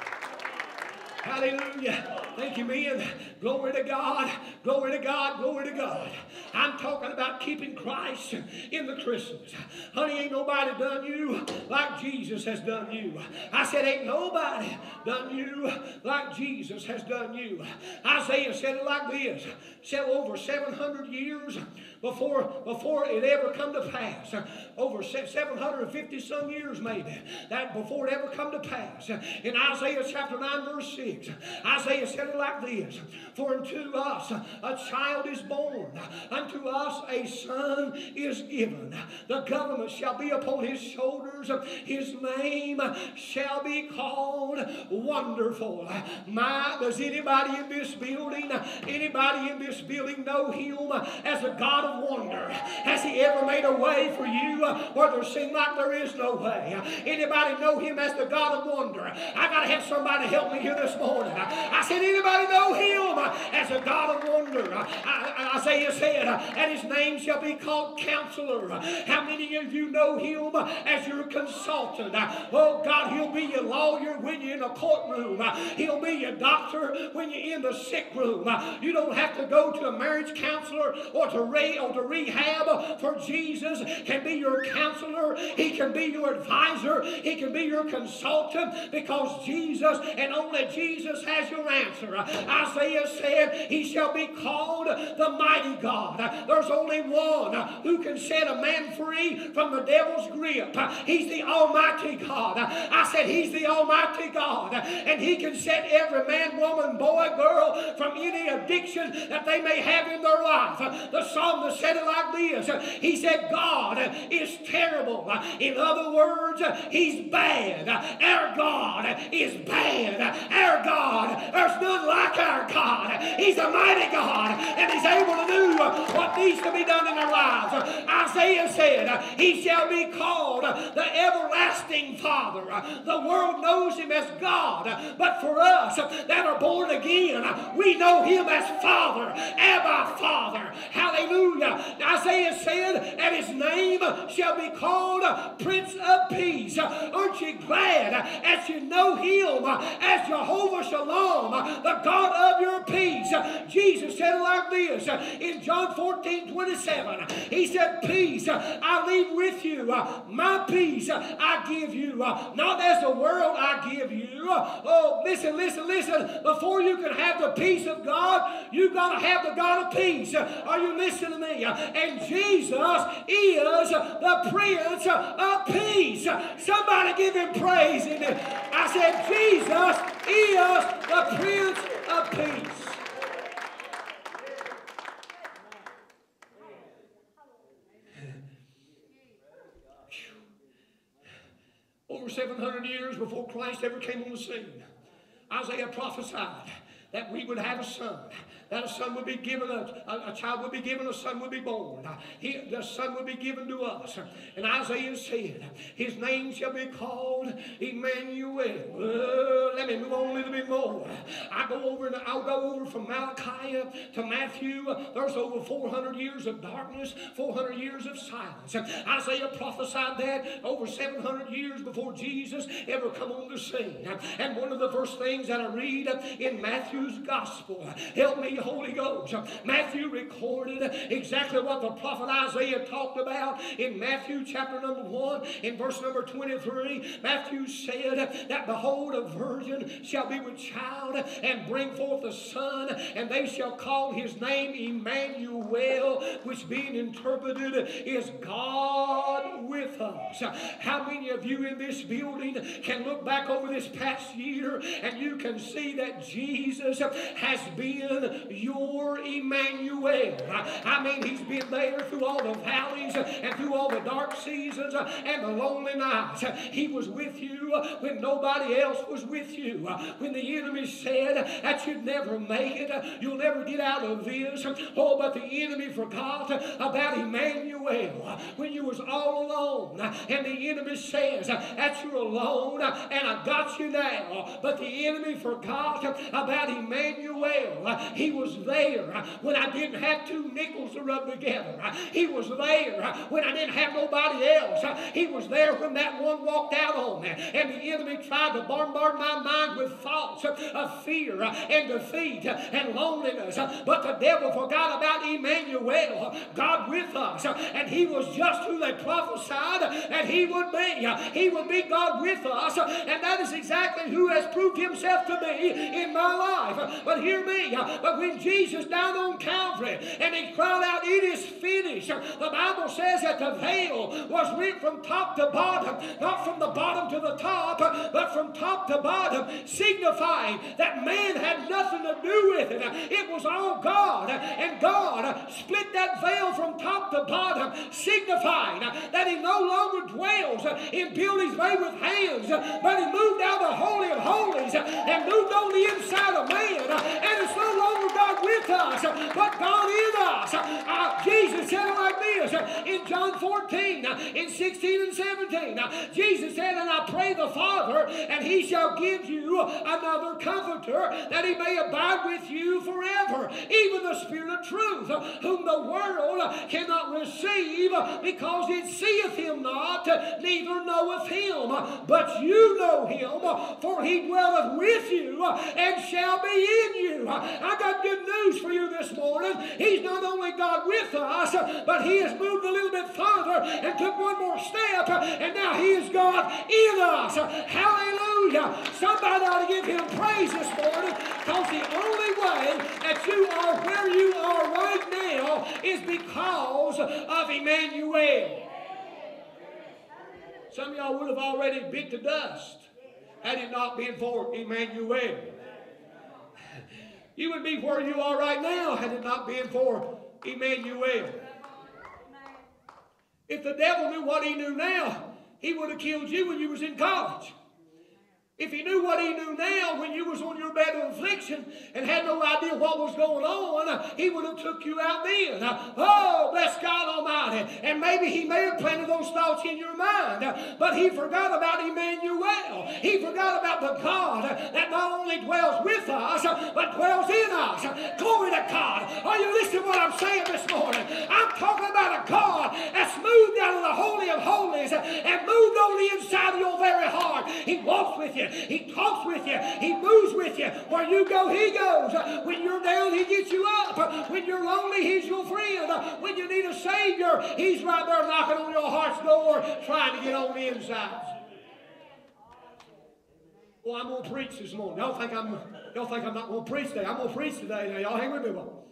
Hallelujah. Thank you, men. Glory to God. Glory to God. Glory to God. I'm talking about keeping Christ in the Christmas. Honey, ain't nobody done you like Jesus has done you. I said, ain't nobody done you like Jesus has done you. Isaiah said it like this. Said over 700 years before, before it ever come to pass. Over 750 some years maybe. That before it ever come to pass. In Isaiah chapter 9 verse 6. Isaiah said like this. For unto us a child is born. Unto us a son is given. The government shall be upon his shoulders. His name shall be called Wonderful. My, does anybody in this building, anybody in this building know him as a God of wonder. Has He ever made a way for you where there seemed like there is no way? Anybody know Him as the God of wonder? I got to have somebody help me here this morning. I said, anybody know Him as a God of wonder? Isaiah said, and His name shall be called Counselor. How many of you know Him as your consultant? Oh God, He'll be your lawyer when you're in a courtroom. He'll be your doctor when you're in the sick room. You don't have to go to a marriage counselor or to, re- or to rehab, for Jesus can be your counselor. He can be your advisor. He can be your consultant because Jesus and only Jesus has your answer. Isaiah said, He shall be called the mighty God. There's only one who can set a man free from the devil's grip. He's the Almighty God. I said, He's the Almighty God. And He can set every man, woman, boy, girl from any addiction that they may have in their life. The psalmist said it like this He said, God is terrible. In other words, He's bad. Our God is bad. Our God, there's none like our God. He's a mighty God, and He's able to do what needs to be done in our lives. Isaiah said, He shall be called the everlasting Father. The world knows Him as God, but for us that are born again, we know Him as Father, Abba Father. Hallelujah. Isaiah said, and His name shall be called Prince of Peace. Aren't you glad as you know Him as Jehovah Shalom, the God of your peace? Jesus said it like this in John 14 27. He said, Peace I leave with you, my peace I give you, not as the world I give you. Oh, listen, listen, listen. Before you can have the peace of God, you've got to have the God of peace. Are you listening to me? And Jesus is the Prince of Peace. Somebody give him praise. I said, Jesus is the Prince Over 700 years before Christ ever came on the scene, Isaiah prophesied that we would have a son that a son would be given, a, a, a, child would be given, a son would be born. He, the son would be given to us. And Isaiah said, His name shall be called Emmanuel. Uh, let me move on a little bit more. I go over and I'll go over from Malachi to Matthew. There's over 400 years of darkness, 400 years of silence. Isaiah prophesied that over 700 years before Jesus ever come on the scene. And one of the first things that I read in Matthew's gospel, help me Holy Ghost. Matthew recorded exactly what the prophet Isaiah talked about in Matthew chapter number 1 in verse number 23. Matthew said that behold a virgin shall be with child and bring forth a son and they shall call his name Emmanuel which being interpreted is God with us. How many of you in this building can look back over this past year and you can see that Jesus has been your Emmanuel. I mean, he's been there through all the valleys and through all the dark seasons and the lonely nights. He was with you when nobody else was with you. When the enemy said that you'd never make it, you'll never get out of this. Oh, but the enemy forgot about Emmanuel when you was all alone. And the enemy says that you're alone and I got you now. But the enemy forgot about Emmanuel. He was there when I didn't have two nickels to rub together. He was there when I didn't have nobody else. He was there when that one walked out on me. And the enemy tried to bombard my mind with thoughts of fear and defeat and loneliness. But the devil forgot about Emmanuel, God with us. And he was just who they prophesied that he would be. He would be God with us. And that is exactly who has proved himself to be in my life. But hear me. But when Jesus down on Calvary and he cried out, It is finished. The Bible says that the veil was rent from top to bottom, not from the bottom to the top, but from top to bottom, signifying that man had nothing to do with it. It was all God, and God split that veil from top to bottom, signifying that he no longer dwells in buildings made with hands, but he moved out of the Holy of Holies and moved on the inside of man, and it's no longer God with us, but God in us. Uh, Jesus said like this uh, In John 14, uh, in 16 and 17, uh, Jesus said, And I pray the Father, and he shall give you another comforter, that he may abide with you forever, even the Spirit of truth, whom the world cannot receive because it seeth him not, neither knoweth him. But you know him, for he dwelleth with you and shall be in you. I got good news for you this morning. He's not only God with us, but he has moved a little bit further and took one more step, and now he is God in us. Hallelujah. Somebody ought to give him praise this morning because the only way that you are where you are right now is because of Emmanuel. Some of y'all would have already bit to dust had it not been for Emmanuel. You would be where you are right now had it not been for Emmanuel. If the devil knew what he knew now, he would have killed you when you was in college. If he knew what he knew now when you was on your bed of affliction and had no idea what was going on, he would have took you out then. Oh, bless God Almighty. And maybe he may have planted those thoughts in your mind, but he forgot about Emmanuel. He forgot about the God that not only dwells with us, but dwells in us. Glory to God. Are you listening to what I'm saying this morning? I'm talking about a God that's moved out of the Holy of Holies and moved on the inside of your very heart. He walks with you. He talks with you. He moves with you. Where you go, He goes. When you're down, He gets you up. When you're lonely, He's your friend. When you need a Savior, He's right there knocking on your heart's door, trying to get on the inside. Well, I'm gonna preach this morning. Y'all think I'm y'all think I'm not gonna preach today. I'm gonna preach today. Now y'all hang with me. Well.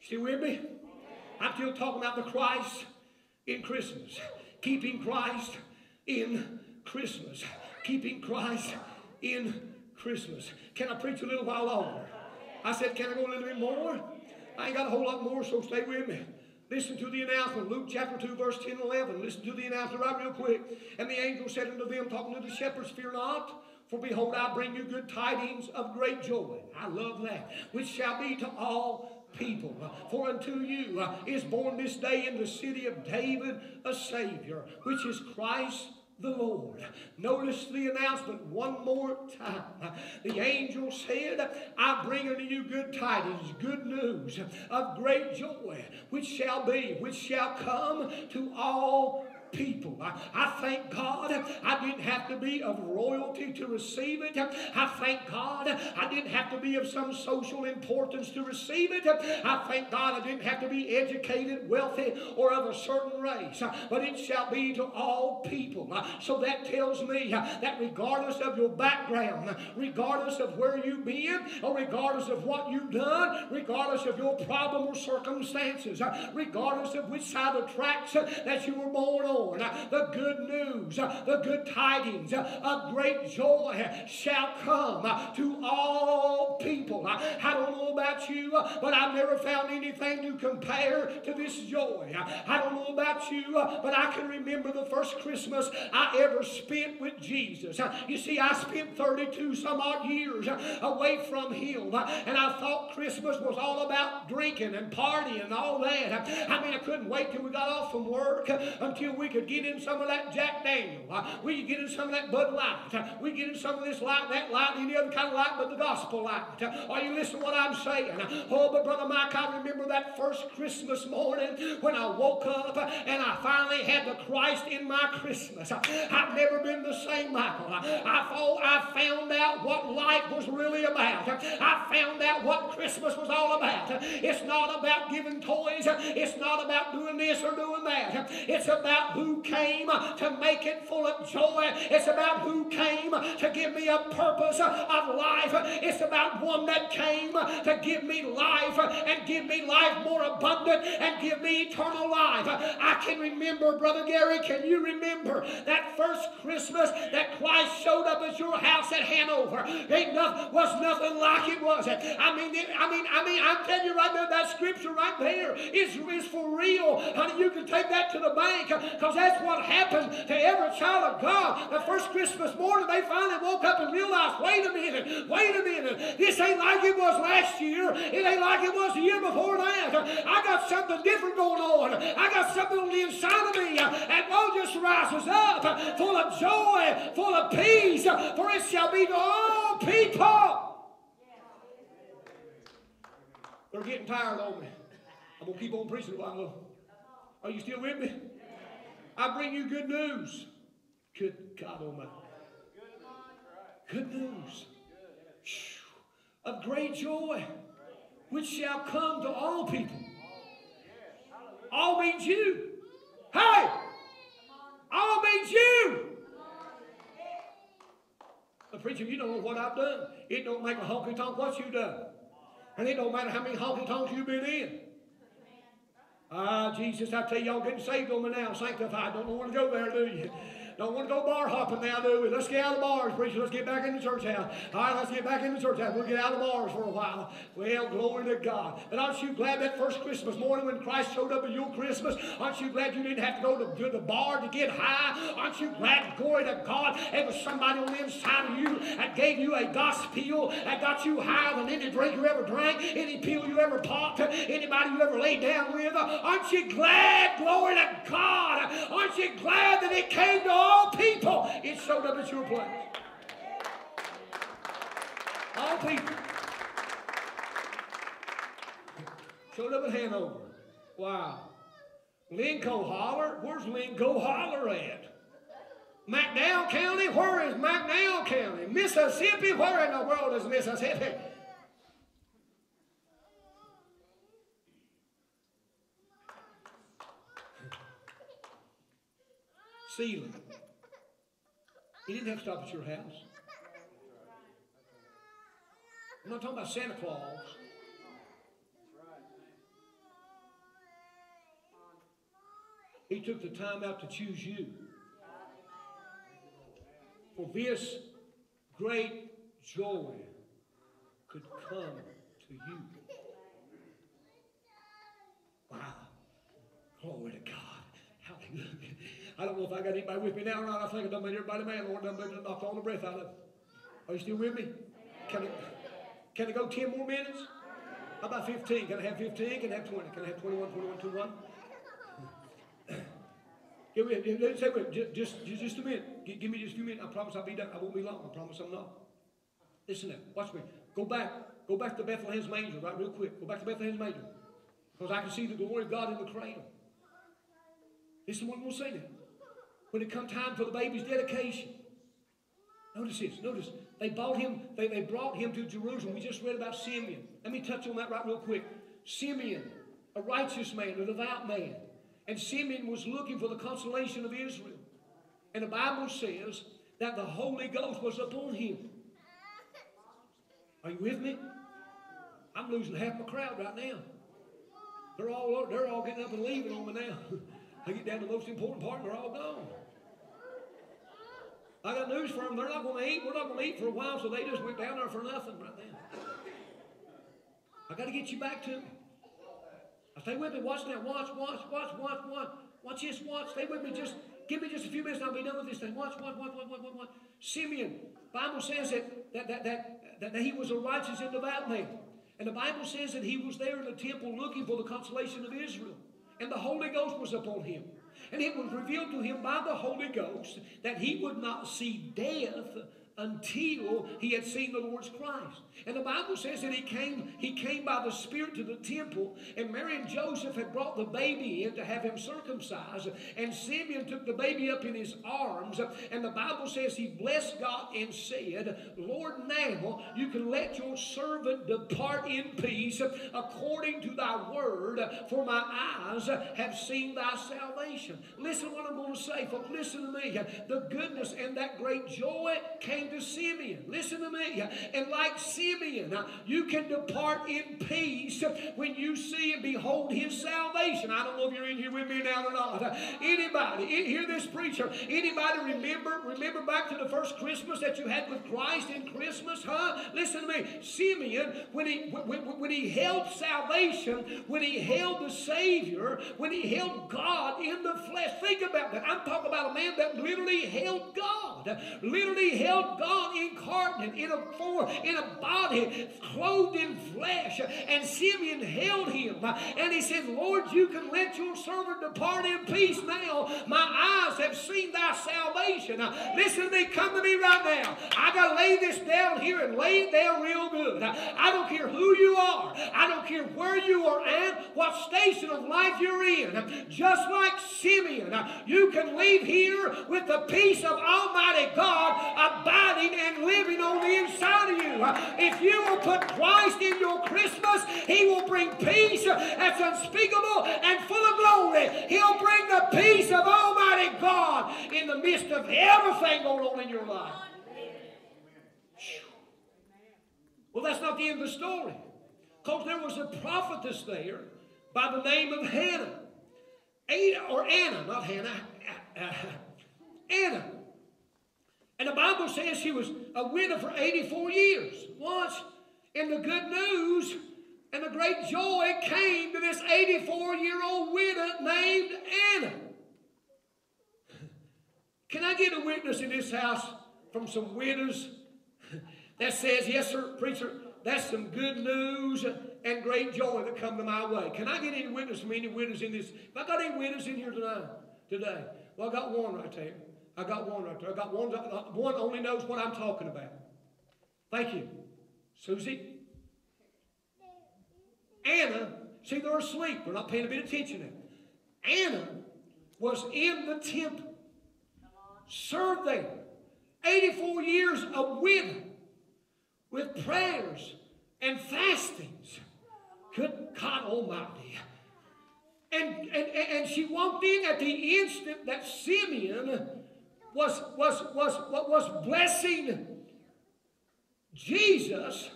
Still with me? I'm still talking about the Christ in Christmas. Keeping Christ in Christmas keeping Christ in Christmas. Can I preach a little while longer? I said, Can I go a little bit more? I ain't got a whole lot more, so stay with me. Listen to the announcement, Luke chapter 2, verse 10 and 11. Listen to the announcement right real quick. And the angel said unto them, talking to the shepherds, Fear not, for behold, I bring you good tidings of great joy. I love that. Which shall be to all people. For unto you is born this day in the city of David a Savior, which is Christ the Lord. Notice the announcement one more time. The angel said, I bring unto you good tidings, good news of great joy, which shall be, which shall come to all people. I, I, thank God I didn't have to be of royalty to receive it. I thank God I didn't have to be of some social importance to receive it. I thank God I didn't have to be educated, wealthy, or of a certain race. But it shall be to all people. So that tells me that regardless of your background, regardless of where you've been, or regardless of what you've done, regardless of your problem or circumstances, regardless of which side of the tracks that you were born on, The good news, the good tidings of great joy shall come to all people. I don't know about you, but I've never found anything to compare to this joy. I don't know about you, but I can remember the first Christmas I ever spent with Jesus. You see, I spent 32 some odd years away from Him, and I thought Christmas was all about drinking and partying and all that. I mean, I couldn't wait till we got off from work until we could get in some of that Jack Daniel. Uh, we could get in some of that Bud Light. Uh, we get in some of this light, that light, any other kind of light but the gospel light. Uh, are you listening to what I'm saying? Uh, oh, but Brother Mike, I remember that first Christmas morning when I woke up and I finally had the Christ in my Christmas. Uh, I've never been the same, Michael. Uh, I thought I found out what life was really about. I found out what Christmas was all about. It's not about giving toys. It's not about doing this or doing that. It's about who came to make it full of joy. It's about who came to give me a purpose of life. It's about one that came to give me life and give me life more abundant and give me eternal life. I can remember, Brother Gary, can you remember that first Christmas that Christ showed up at your house at Hanover? Ain't nothing, was nothing like it, was it? I mean, it, I mean, I mean, I'm telling you right there, that scripture right there is, is for real. Honey, you can take that to the bank because that's what happened to every child of God. The first Christmas morning, they finally woke up and realized, wait a minute, wait a minute. This ain't like it was last year. It ain't like it was the year before that. I got something different going on. I got something on the inside of me. And oh, just rises up full of joy, full of peace. For it shall be to all people. They're getting tired on me. I'm going to keep on preaching a while. Are you still with me? I bring you good news. Good God oh Almighty. Good news. Of great joy, which shall come to all people. All means you. Hey! All means you. The preacher, you don't know what I've done. It don't make a honky tonk what you done. And it don't matter how many honky tonks you've been in. Ah, Jesus, I tell you, y'all getting saved on me now, sanctified. Don't want to go there, do you? Don't want to go bar hopping now, do we? Let's get out of the bars, preacher. Let's get back in the church house. All right, let's get back in the church house. We'll get out of the bars for a while. Well, glory to God. But aren't you glad that first Christmas morning when Christ showed up at your Christmas, aren't you glad you didn't have to go to, to the bar to get high? Aren't you glad, glory to God, there was somebody on the inside of you that gave you a gospel that got you higher than any drink you ever drank, any pill you ever popped, anybody you ever laid down with? Aren't you glad, glory to God? Aren't you glad that it came to all people? It showed up at your place. All people. Showed up at Hanover. Wow. Lincoln Holler? Where's Lincoln Holler at? McDowell County? Where is McDowell County? Mississippi? Where in the world is Mississippi? Ceiling. He didn't have to stop at your house. I'm not talking about Santa Claus. He took the time out to choose you. For this great joy could come to you. Wow. Glory to God. I don't know if I got anybody with me now or not. I think I done made everybody mad. Lord done made knocked all the breath out of them. Are you still with me? Can I, can I go 10 more minutes? How about 15? Can I have 15? Can I have 20? Can I have 21, 21, 21? Give me, give me- say, wait, just, just, just a minute. Gi- Give me just a few minutes. I promise I'll be done. I won't be long. I promise I'm not. Listen now. Watch me. Go back. Go back to Bethlehem's manger, right, real quick. Go back to Bethlehem's manger. Because I can see the glory of God in the cradle. Listen to what we'll say now. When it come time for the baby's dedication. Notice this. Notice. They bought him, they, they brought him to Jerusalem. We just read about Simeon. Let me touch on that right real quick. Simeon, a righteous man, a devout man. And Simeon was looking for the consolation of Israel. And the Bible says that the Holy Ghost was upon him. Are you with me? I'm losing half my crowd right now. They're all they're all getting up and leaving on me now. I get down to the most important part and they're all gone. I got news for them. They're not going to eat. We're not going to eat for a while, so they just went down there for nothing right now. I got to get you back to me. Now stay with me. Watch now. Watch, watch, watch, watch, watch. Watch this. Watch. Stay with me. Just give me just a few minutes and I'll be done with this thing. Watch, watch, watch, watch, watch, watch, watch. Simeon. Bible says that, that, that, that, that, that he was a righteous and devout man. And the Bible says that he was there in the temple looking for the consolation of Israel. And the Holy Ghost was upon him. And it was revealed to him by the Holy Ghost that he would not see death until he had seen the Lord's Christ. And the Bible says that he came, he came by the Spirit to the temple, and Mary and Joseph had brought the baby in to have him circumcised. And Simeon took the baby up in his arms, and the Bible says he blessed God and said, Lord, now you can let your servant depart in peace according to thy word, for my eyes have seen thy salvation. Listen what I'm going to say, folks. Listen to me. The goodness and that great joy came to Simeon. Listen to me. And like Simeon, uh, you can depart in peace when you see and behold his salvation. I don't know if you're in here with me now or not. Anybody, hear this preacher. Anybody remember, remember back to the first Christmas that you had with Christ in Christmas, huh? Listen to me. Simeon, when he when, when he held salvation, when he held the Savior, when he held God in the flesh. Think about that. I'm talking about a man that literally held God. Literally held God incarnate in a form, in a body, clothed in flesh. And Simeon held him. And he said, Lord, you can let your servant depart in peace now. My eyes have seen thy salvation. Listen to me, come to me right now. I got to lay this down here and lay it down real good. I don't care who you are. I don't care where you are at, what station of life you're in. Just like Simeon, you can leave here with the peace of Almighty God abiding and living on the inside of you. If you will put Christ in your Christmas, He will bring peace that's unspeakable and full of glory. He'll bring the peace of Almighty God in the midst of everything going on in your life. Well, that's not the end of the story. Because there was a prophetess there by the name of Hannah. Ada, or Anna, not Hannah. Anna. And the Bible says she was a widow for 84 years. Once And the good news and the great joy came to this 84 year old widow named Anna. Can I get a witness in this house from some widows that says, Yes, sir, preacher, that's some good news and great joy that come to my way. Can I get any witness from any widows in this? Have I got any widows in here tonight? Today? Well, I got one right there. I got one right there. I got one. One only knows what I'm talking about. Thank you, Susie. Anna, see, they're asleep. They're not paying a bit of attention now. Anna was in the temple, served there, 84 years a widow with prayers and fastings. Good God Almighty. And, and, and she walked in at the instant that Simeon was, was, was, was blessing Jesus.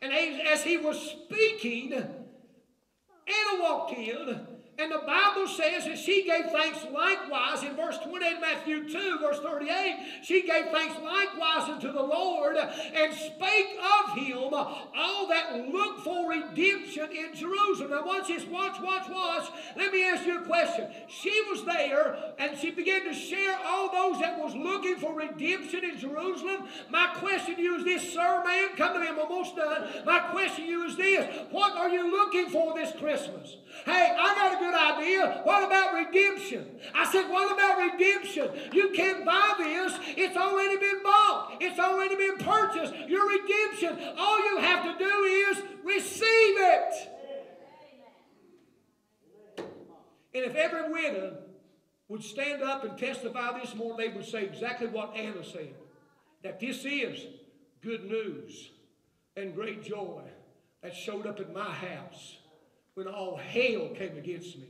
And as he was speaking, Anna walked in and the Bible says that she gave thanks likewise in verse 28 Matthew 2, verse 38. She gave thanks likewise unto the Lord and spake of him all that looked for redemption in Jerusalem. Now watch this, watch, watch, watch. Let me ask you a question. She was there and she began to share all those that was looking for redemption in Jerusalem. My question to you is this, sir, man, come to me, I'm almost done. My question to you is this. What are you looking for this Christmas? Hey, I got a good idea. What about redemption? I said, what about redemption? You can't buy this. It's already been bought. It's already been purchased. Your redemption, all you have to do is receive it. And if every widow would stand up and testify this morning, they would say exactly what Anna said. That this is good news and great joy that showed up in my house when all hell came against me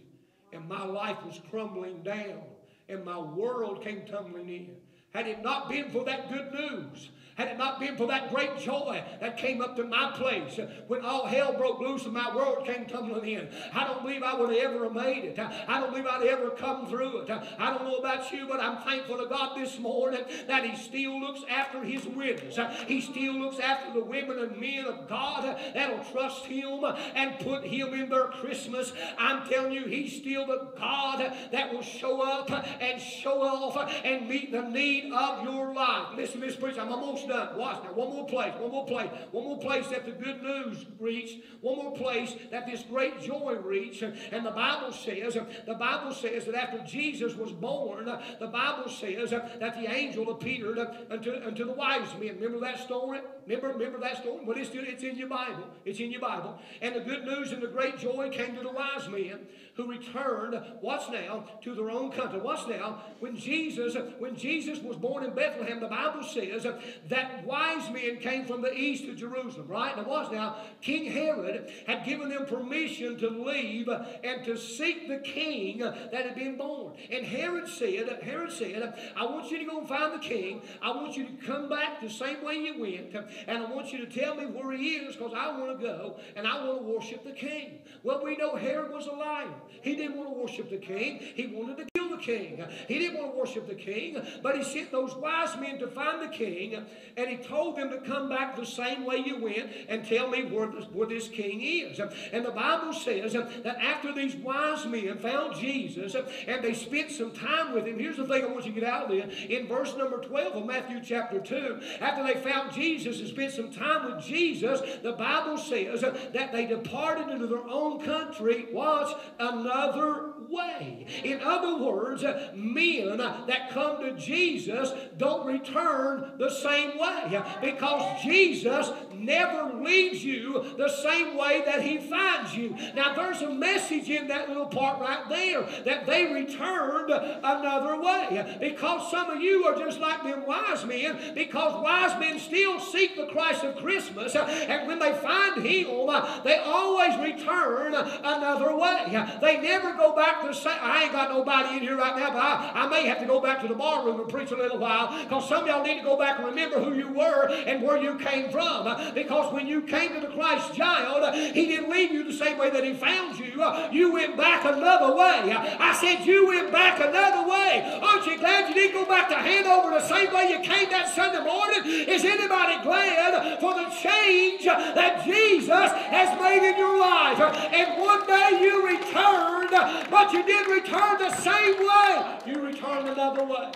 and my life was crumbling down and my world came tumbling in. Had it not been for that good news, had it not been for that great joy that came up to my place when all hell broke loose and my world came tumbling in, I don't believe I would have ever made it. I don't believe I'd ever come through it. I don't know about you, but I'm thankful to God this morning that He still looks after His witness. He still looks after the women and men of God that'll trust Him and put Him in their Christmas. I'm telling you, He's still the God that will show up and show off and meet the need of your life. Listen to this, preacher. I'm almost almost done. Watch now. One more place. One more place. One more place that the good news reached. One more place that this great joy reached. And the Bible says, the Bible says that after Jesus was born, the Bible says that the angel appeared unto, unto the wise men. Remember that story? Remember, remember that story? Well, it's, it's in your Bible. It's in your Bible. And the good news and the great joy came to the wise men who returned, watch now, to their own country. Watch now, when Jesus, when Jesus was born in Bethlehem, the Bible says that wise men came from the east to Jerusalem, right? And it was now, King Herod had given them permission to leave and to seek the king that had been born. And Herod said, Herod said, I want you to go and find the king. I want you to come back the same way you went, and I want you to tell me where he is because I want to go and I want to worship the king. Well, we know Herod was a liar. He didn't want to worship the king. He wanted to kill kill the king. He didn't want to worship the king, but he sent those wise men to find the king, and he told them to come back the same way you went and tell me where this, where this king is. And the Bible says that after these wise men found Jesus and they spent some time with him, here's the thing I want you to get out of there. In verse number 12 of Matthew chapter 2, after they found Jesus and spent some time with Jesus, the Bible says that they departed into their own country, watch, another way. In other words, men that come to Jesus don't return the same way because Jesus never leaves you the same way that he finds you. Now, there's a message in that little part right there that they returned another way because some of you are just like them wise men because wise men still seek the Christ of Christmas and when they find him, they always return another way. They never go back to say, I ain't got nobody in here right now, but I, I may have to go back to the bar room and preach a little while because some of y'all need to go back and remember who you were and where you came from. Because when you came to the Christ child, he didn't leave you the same way that he found you. You went back another way. I said you went back another way. Aren't you glad you didn't go back to Hanover the same way you came that Sunday morning? Is anybody glad for the change that Jesus has made in your life? And one day you returned, but you didn't return the same way. You returned another way.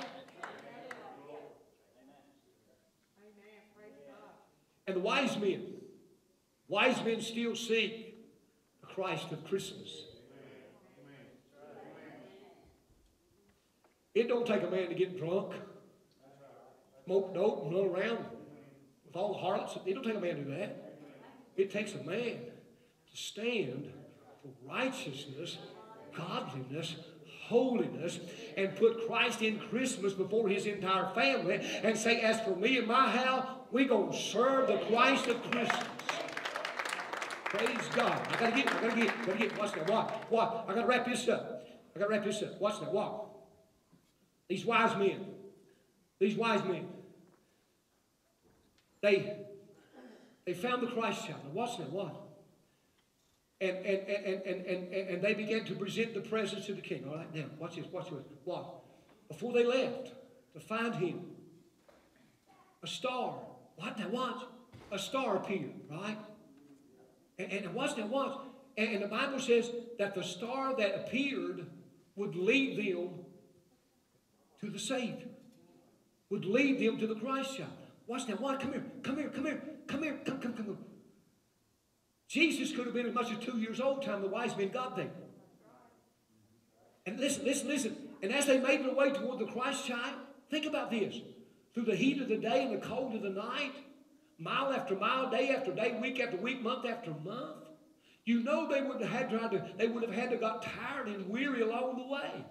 And the wise men, wise men still seek the Christ of Christmas. It don't take a man to get drunk, smoke dope, and run around with all the harlots. It don't take a man to do that. It takes a man to stand for righteousness, godliness, holiness, and put Christ in Christmas before his entire family and say, as for me and my house, we're going to serve the Christ of Christmas. Praise God. I gotta get, I gotta get, gotta get, watch that. What? What? I gotta wrap this up. I gotta wrap this up. Watch that. What? These wise men, these wise men, they they found the Christ child. Now watch that. What? And, and, and, and, and, and they began to present the presents to the king. All right, now, watch this, watch this. What? Before they left to find him, a star. What? Now, watch. A star appeared, right? And, and watch that, watch. And, and the Bible says that the star that appeared would lead them to the Savior, would lead them to the Christ child. Watch that, watch. Come here, come here, come here, come here, come, come, come. Jesus could have been as much as two years old time the wise men got there. And listen, listen, listen. And as they made their way toward the Christ child, think about this. Through the heat of the day and the cold of the night, mile after mile, day after day, week after week, month after month, you know they would have had to, they would have had to got tired and weary along the way.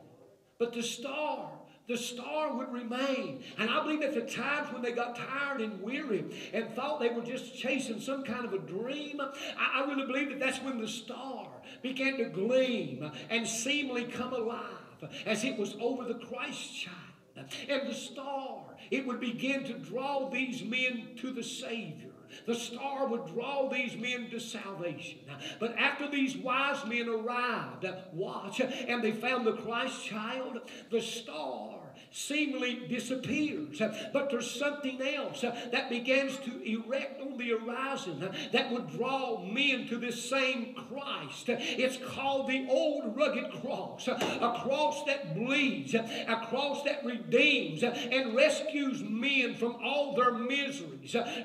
But the star the star would remain. And I believe at the times when they got tired and weary and thought they were just chasing some kind of a dream, I, I really believe that that's when the star began to gleam and seemingly come alive as it was over the Christ child. And the star, it would begin to draw these men to the Savior. The star would draw these men to salvation. But after these wise men arrived, watch, and they found the Christ child, the star seemingly disappears. But there's something else that begins to erect on the horizon that would draw men to this same Christ. It's called the old rugged cross, a cross that bleeds, a cross that redeems and rescues men from all their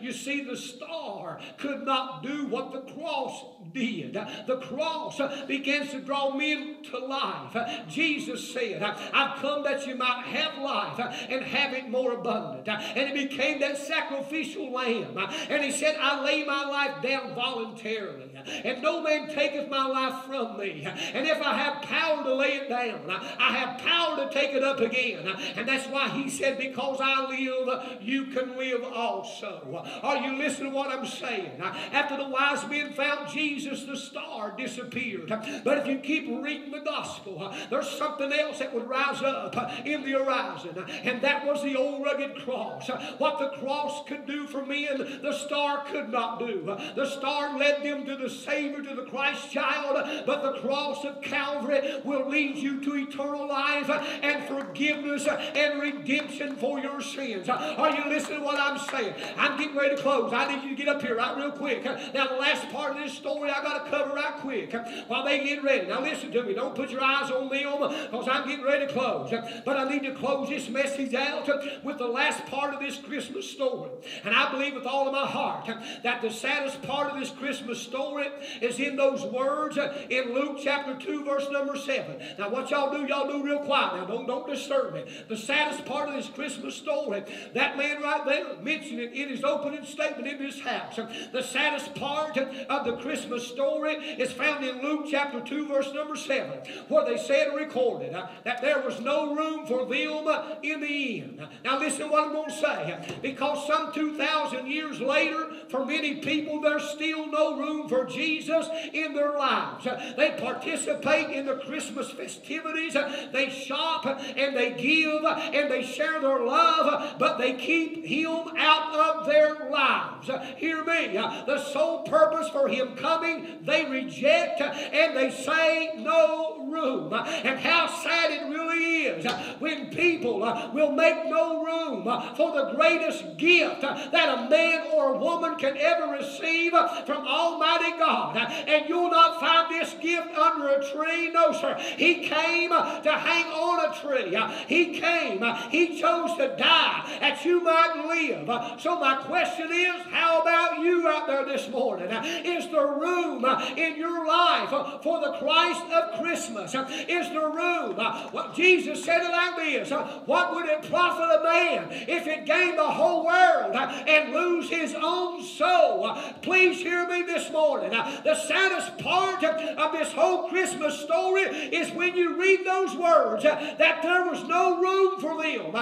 You see, the star could not do what the cross did. The cross begins to draw men to life. Jesus said, I've come that you might have life and have it more abundant. And he became that sacrificial lamb. And he said, I lay my life down voluntarily. And no man taketh my life from me. And if I have power to lay it down, I have power to take it up again. And that's why he said, Because I live, you can live also. Are you listening to what I'm saying? After the wise men found Jesus, the star disappeared. But if you keep reading the gospel, there's something else that would rise up in the horizon, and that was the old rugged cross. What the cross could do for men, the star could not do. The star led them to the Savior, to the Christ child, but the cross of Calvary will lead you to eternal life and forgiveness and redemption for your sins. Are you listening to what I'm saying? I'm getting ready to close. I need you to get up here right real quick. Now, the last part of this story I got to cover right quick while they get ready. Now, listen to me. Don't put your eyes on them because I'm getting ready to close. But I need to close this message out with the last part of this Christmas story. And I believe with all of my heart that the saddest part of this Christmas story is in those words in Luke chapter 2, verse number 7. Now, what y'all do, y'all do real quiet. Now, don't, don't disturb me. The saddest part of this Christmas story, that man right there mentioned it in his opening statement in this house. The saddest part of the Christmas story is found in Luke chapter 2, verse number 7, where they said recorded uh, that there was no room for them in the inn. Now, listen to what I'm going to say. Because some 2,000 years later, for many people, there's still no room for Jesus in their lives. They participate in the Christmas festivities, they shop and they give and they share their love, but they keep Him out of their lives. Hear me. The sole purpose for Him coming, they reject and they say no room. And how sad it really is when people uh, will make no room for the greatest gift that a man or a woman can ever receive from Almighty God. And you'll not find this gift under a tree. No, sir. He came to hang on a tree. He came. He chose to die that you might live. So my question is, how about you out there this morning? Is there room in your life for the Christ of Christmas? Is there room? What Jesus said it like this: What would it profit a man if it gained the whole world and lose his own soul? Please hear me this morning. The saddest part of this whole Christmas story is when you read those words that there was no room for them.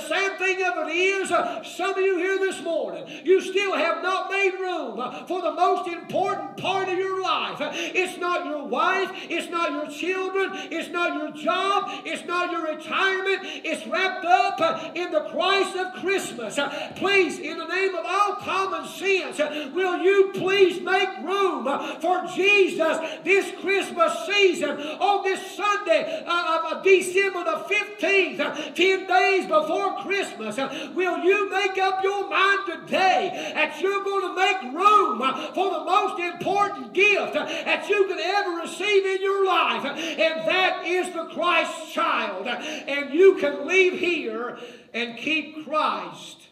The sad thing of it is, uh, some of you here this morning, you still have not made room for the most important part of your life. It's not your wife, it's not your children, it's not your job, it's not your retirement. It's wrapped up uh, in the Christ of Christmas. Uh, please, in the name of all common sense, will you please make room for Jesus this Christmas season on this Sunday uh, of December the 15th, 10 days before Christmas? Will you make up your mind today that you're going to make room for the most important gift that you could ever receive in your life? And that is the Christ child. And you can leave here and keep Christ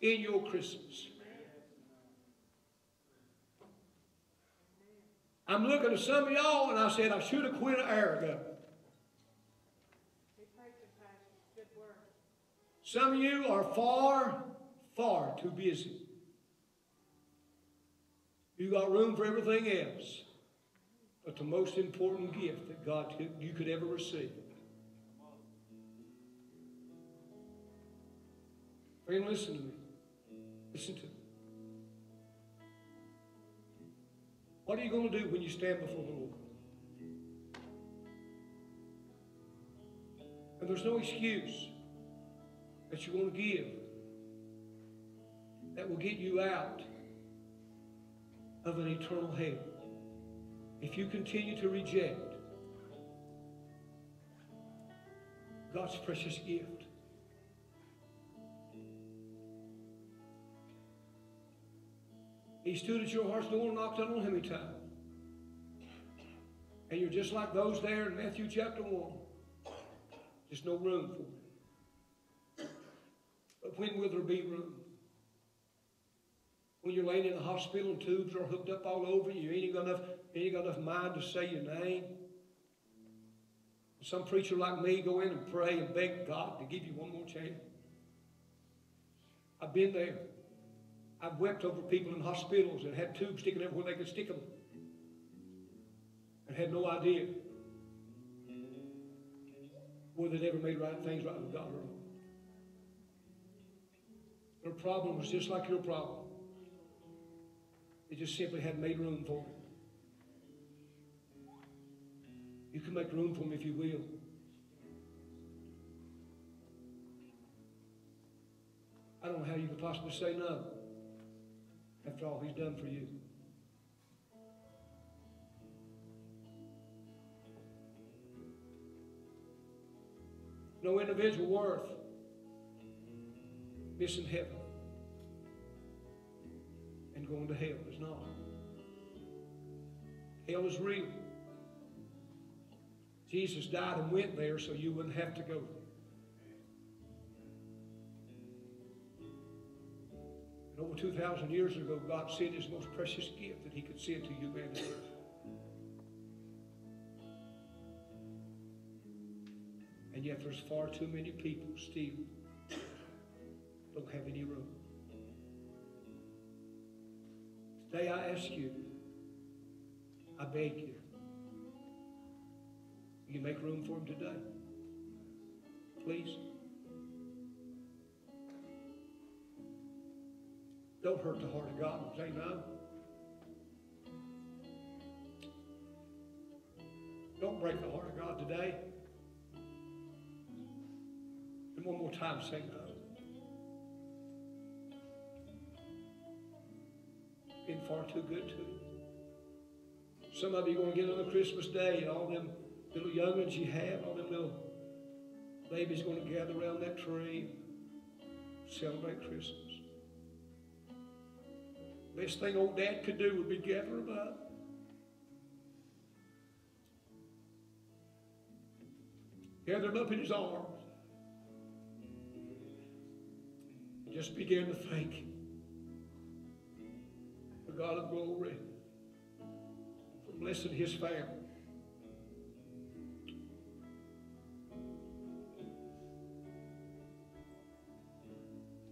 in your Christmas. I'm looking at some of y'all and I said I should have quit an hour ago. Some of you are far, far too busy. You got room for everything else. But the most important gift that God you could ever receive. Friend, listen to me. Listen to me. What are you going to do when you stand before the Lord? And there's no excuse that you're going to give that will get you out of an eternal hell. If you continue to reject God's precious gift. He stood at your heart's door and knocked on it how many times? And you're just like those there in Matthew chapter 1. There's no room for it. But when will there be room? When you're laying in the hospital and tubes are hooked up all over you, you ain't got enough, ain't got enough mind to say your name. Some preacher like me go in and pray and beg God to give you one more chance. I've been there. I've wept over people in hospitals that had tubes sticking everywhere they could stick them and had no idea whether they'd ever made right things right with God or not. Their problem was just like your problem. They just simply hadn't made room for it. You can make room for them if you will. I don't know how you could possibly say no after all he's done for you. No individual worth missing heaven and going to hell is not. Hell is real. Jesus died and went there so you wouldn't have to go there. And over 2,000 years ago, God sent his most precious gift that he could send to humanity. And yet there's far too many people still don't have any room. Today I ask you, I beg you, you make room for him today? Please. Don't hurt the heart of God no. Don't break the heart of God today. And one more time, say no. Far too good to you. Some of you are going to get on the Christmas day and all them little young'uns you have, all them little babies going to gather around that tree, and celebrate Christmas. Best thing old dad could do would be gather them up. Gather them up in his arms. Just begin to thank him. God of glory for blessing his family.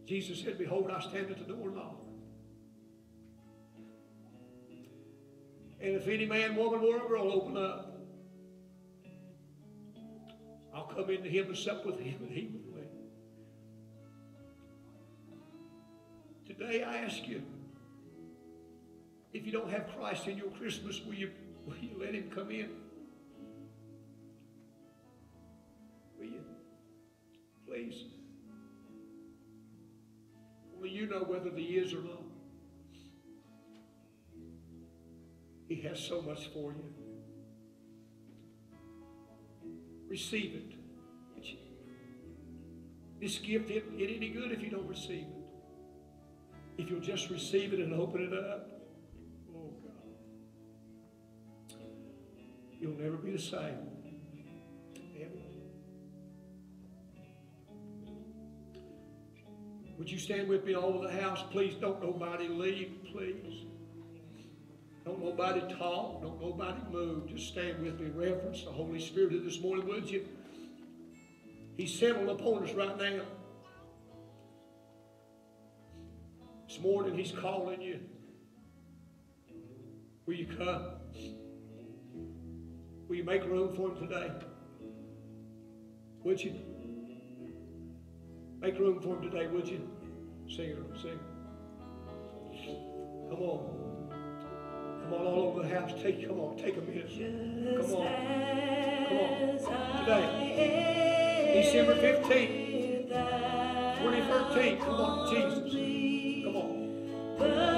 Jesus said, Behold, I stand at the door and knock. And if any man, woman, or girl open up, I'll come into him and sup with him and he with me. Today I ask you, if you don't have Christ in your Christmas, will you, will you let him come in? Will you? Please. Only you know whether he is or not. He has so much for you. Receive it. This gift isn't any good if you don't receive it. If you'll just receive it and open it up, you'll never be the same. Ever. Would you stand with me all over the house? Please don't nobody leave, please. Don't nobody talk. Don't nobody move. Just stand with me. Reverence the Holy Spirit of this morning, would you? He's settled upon us right now. This morning, He's calling you. Will you come? Will you make room for Him today? Would you? Make room for Him today, would you? Sing sing. Come on. Come on, all over the house. Take, come on, take a minute. Come on. Come on. Today, December 15th, 2013. Come on, Jesus. Come on.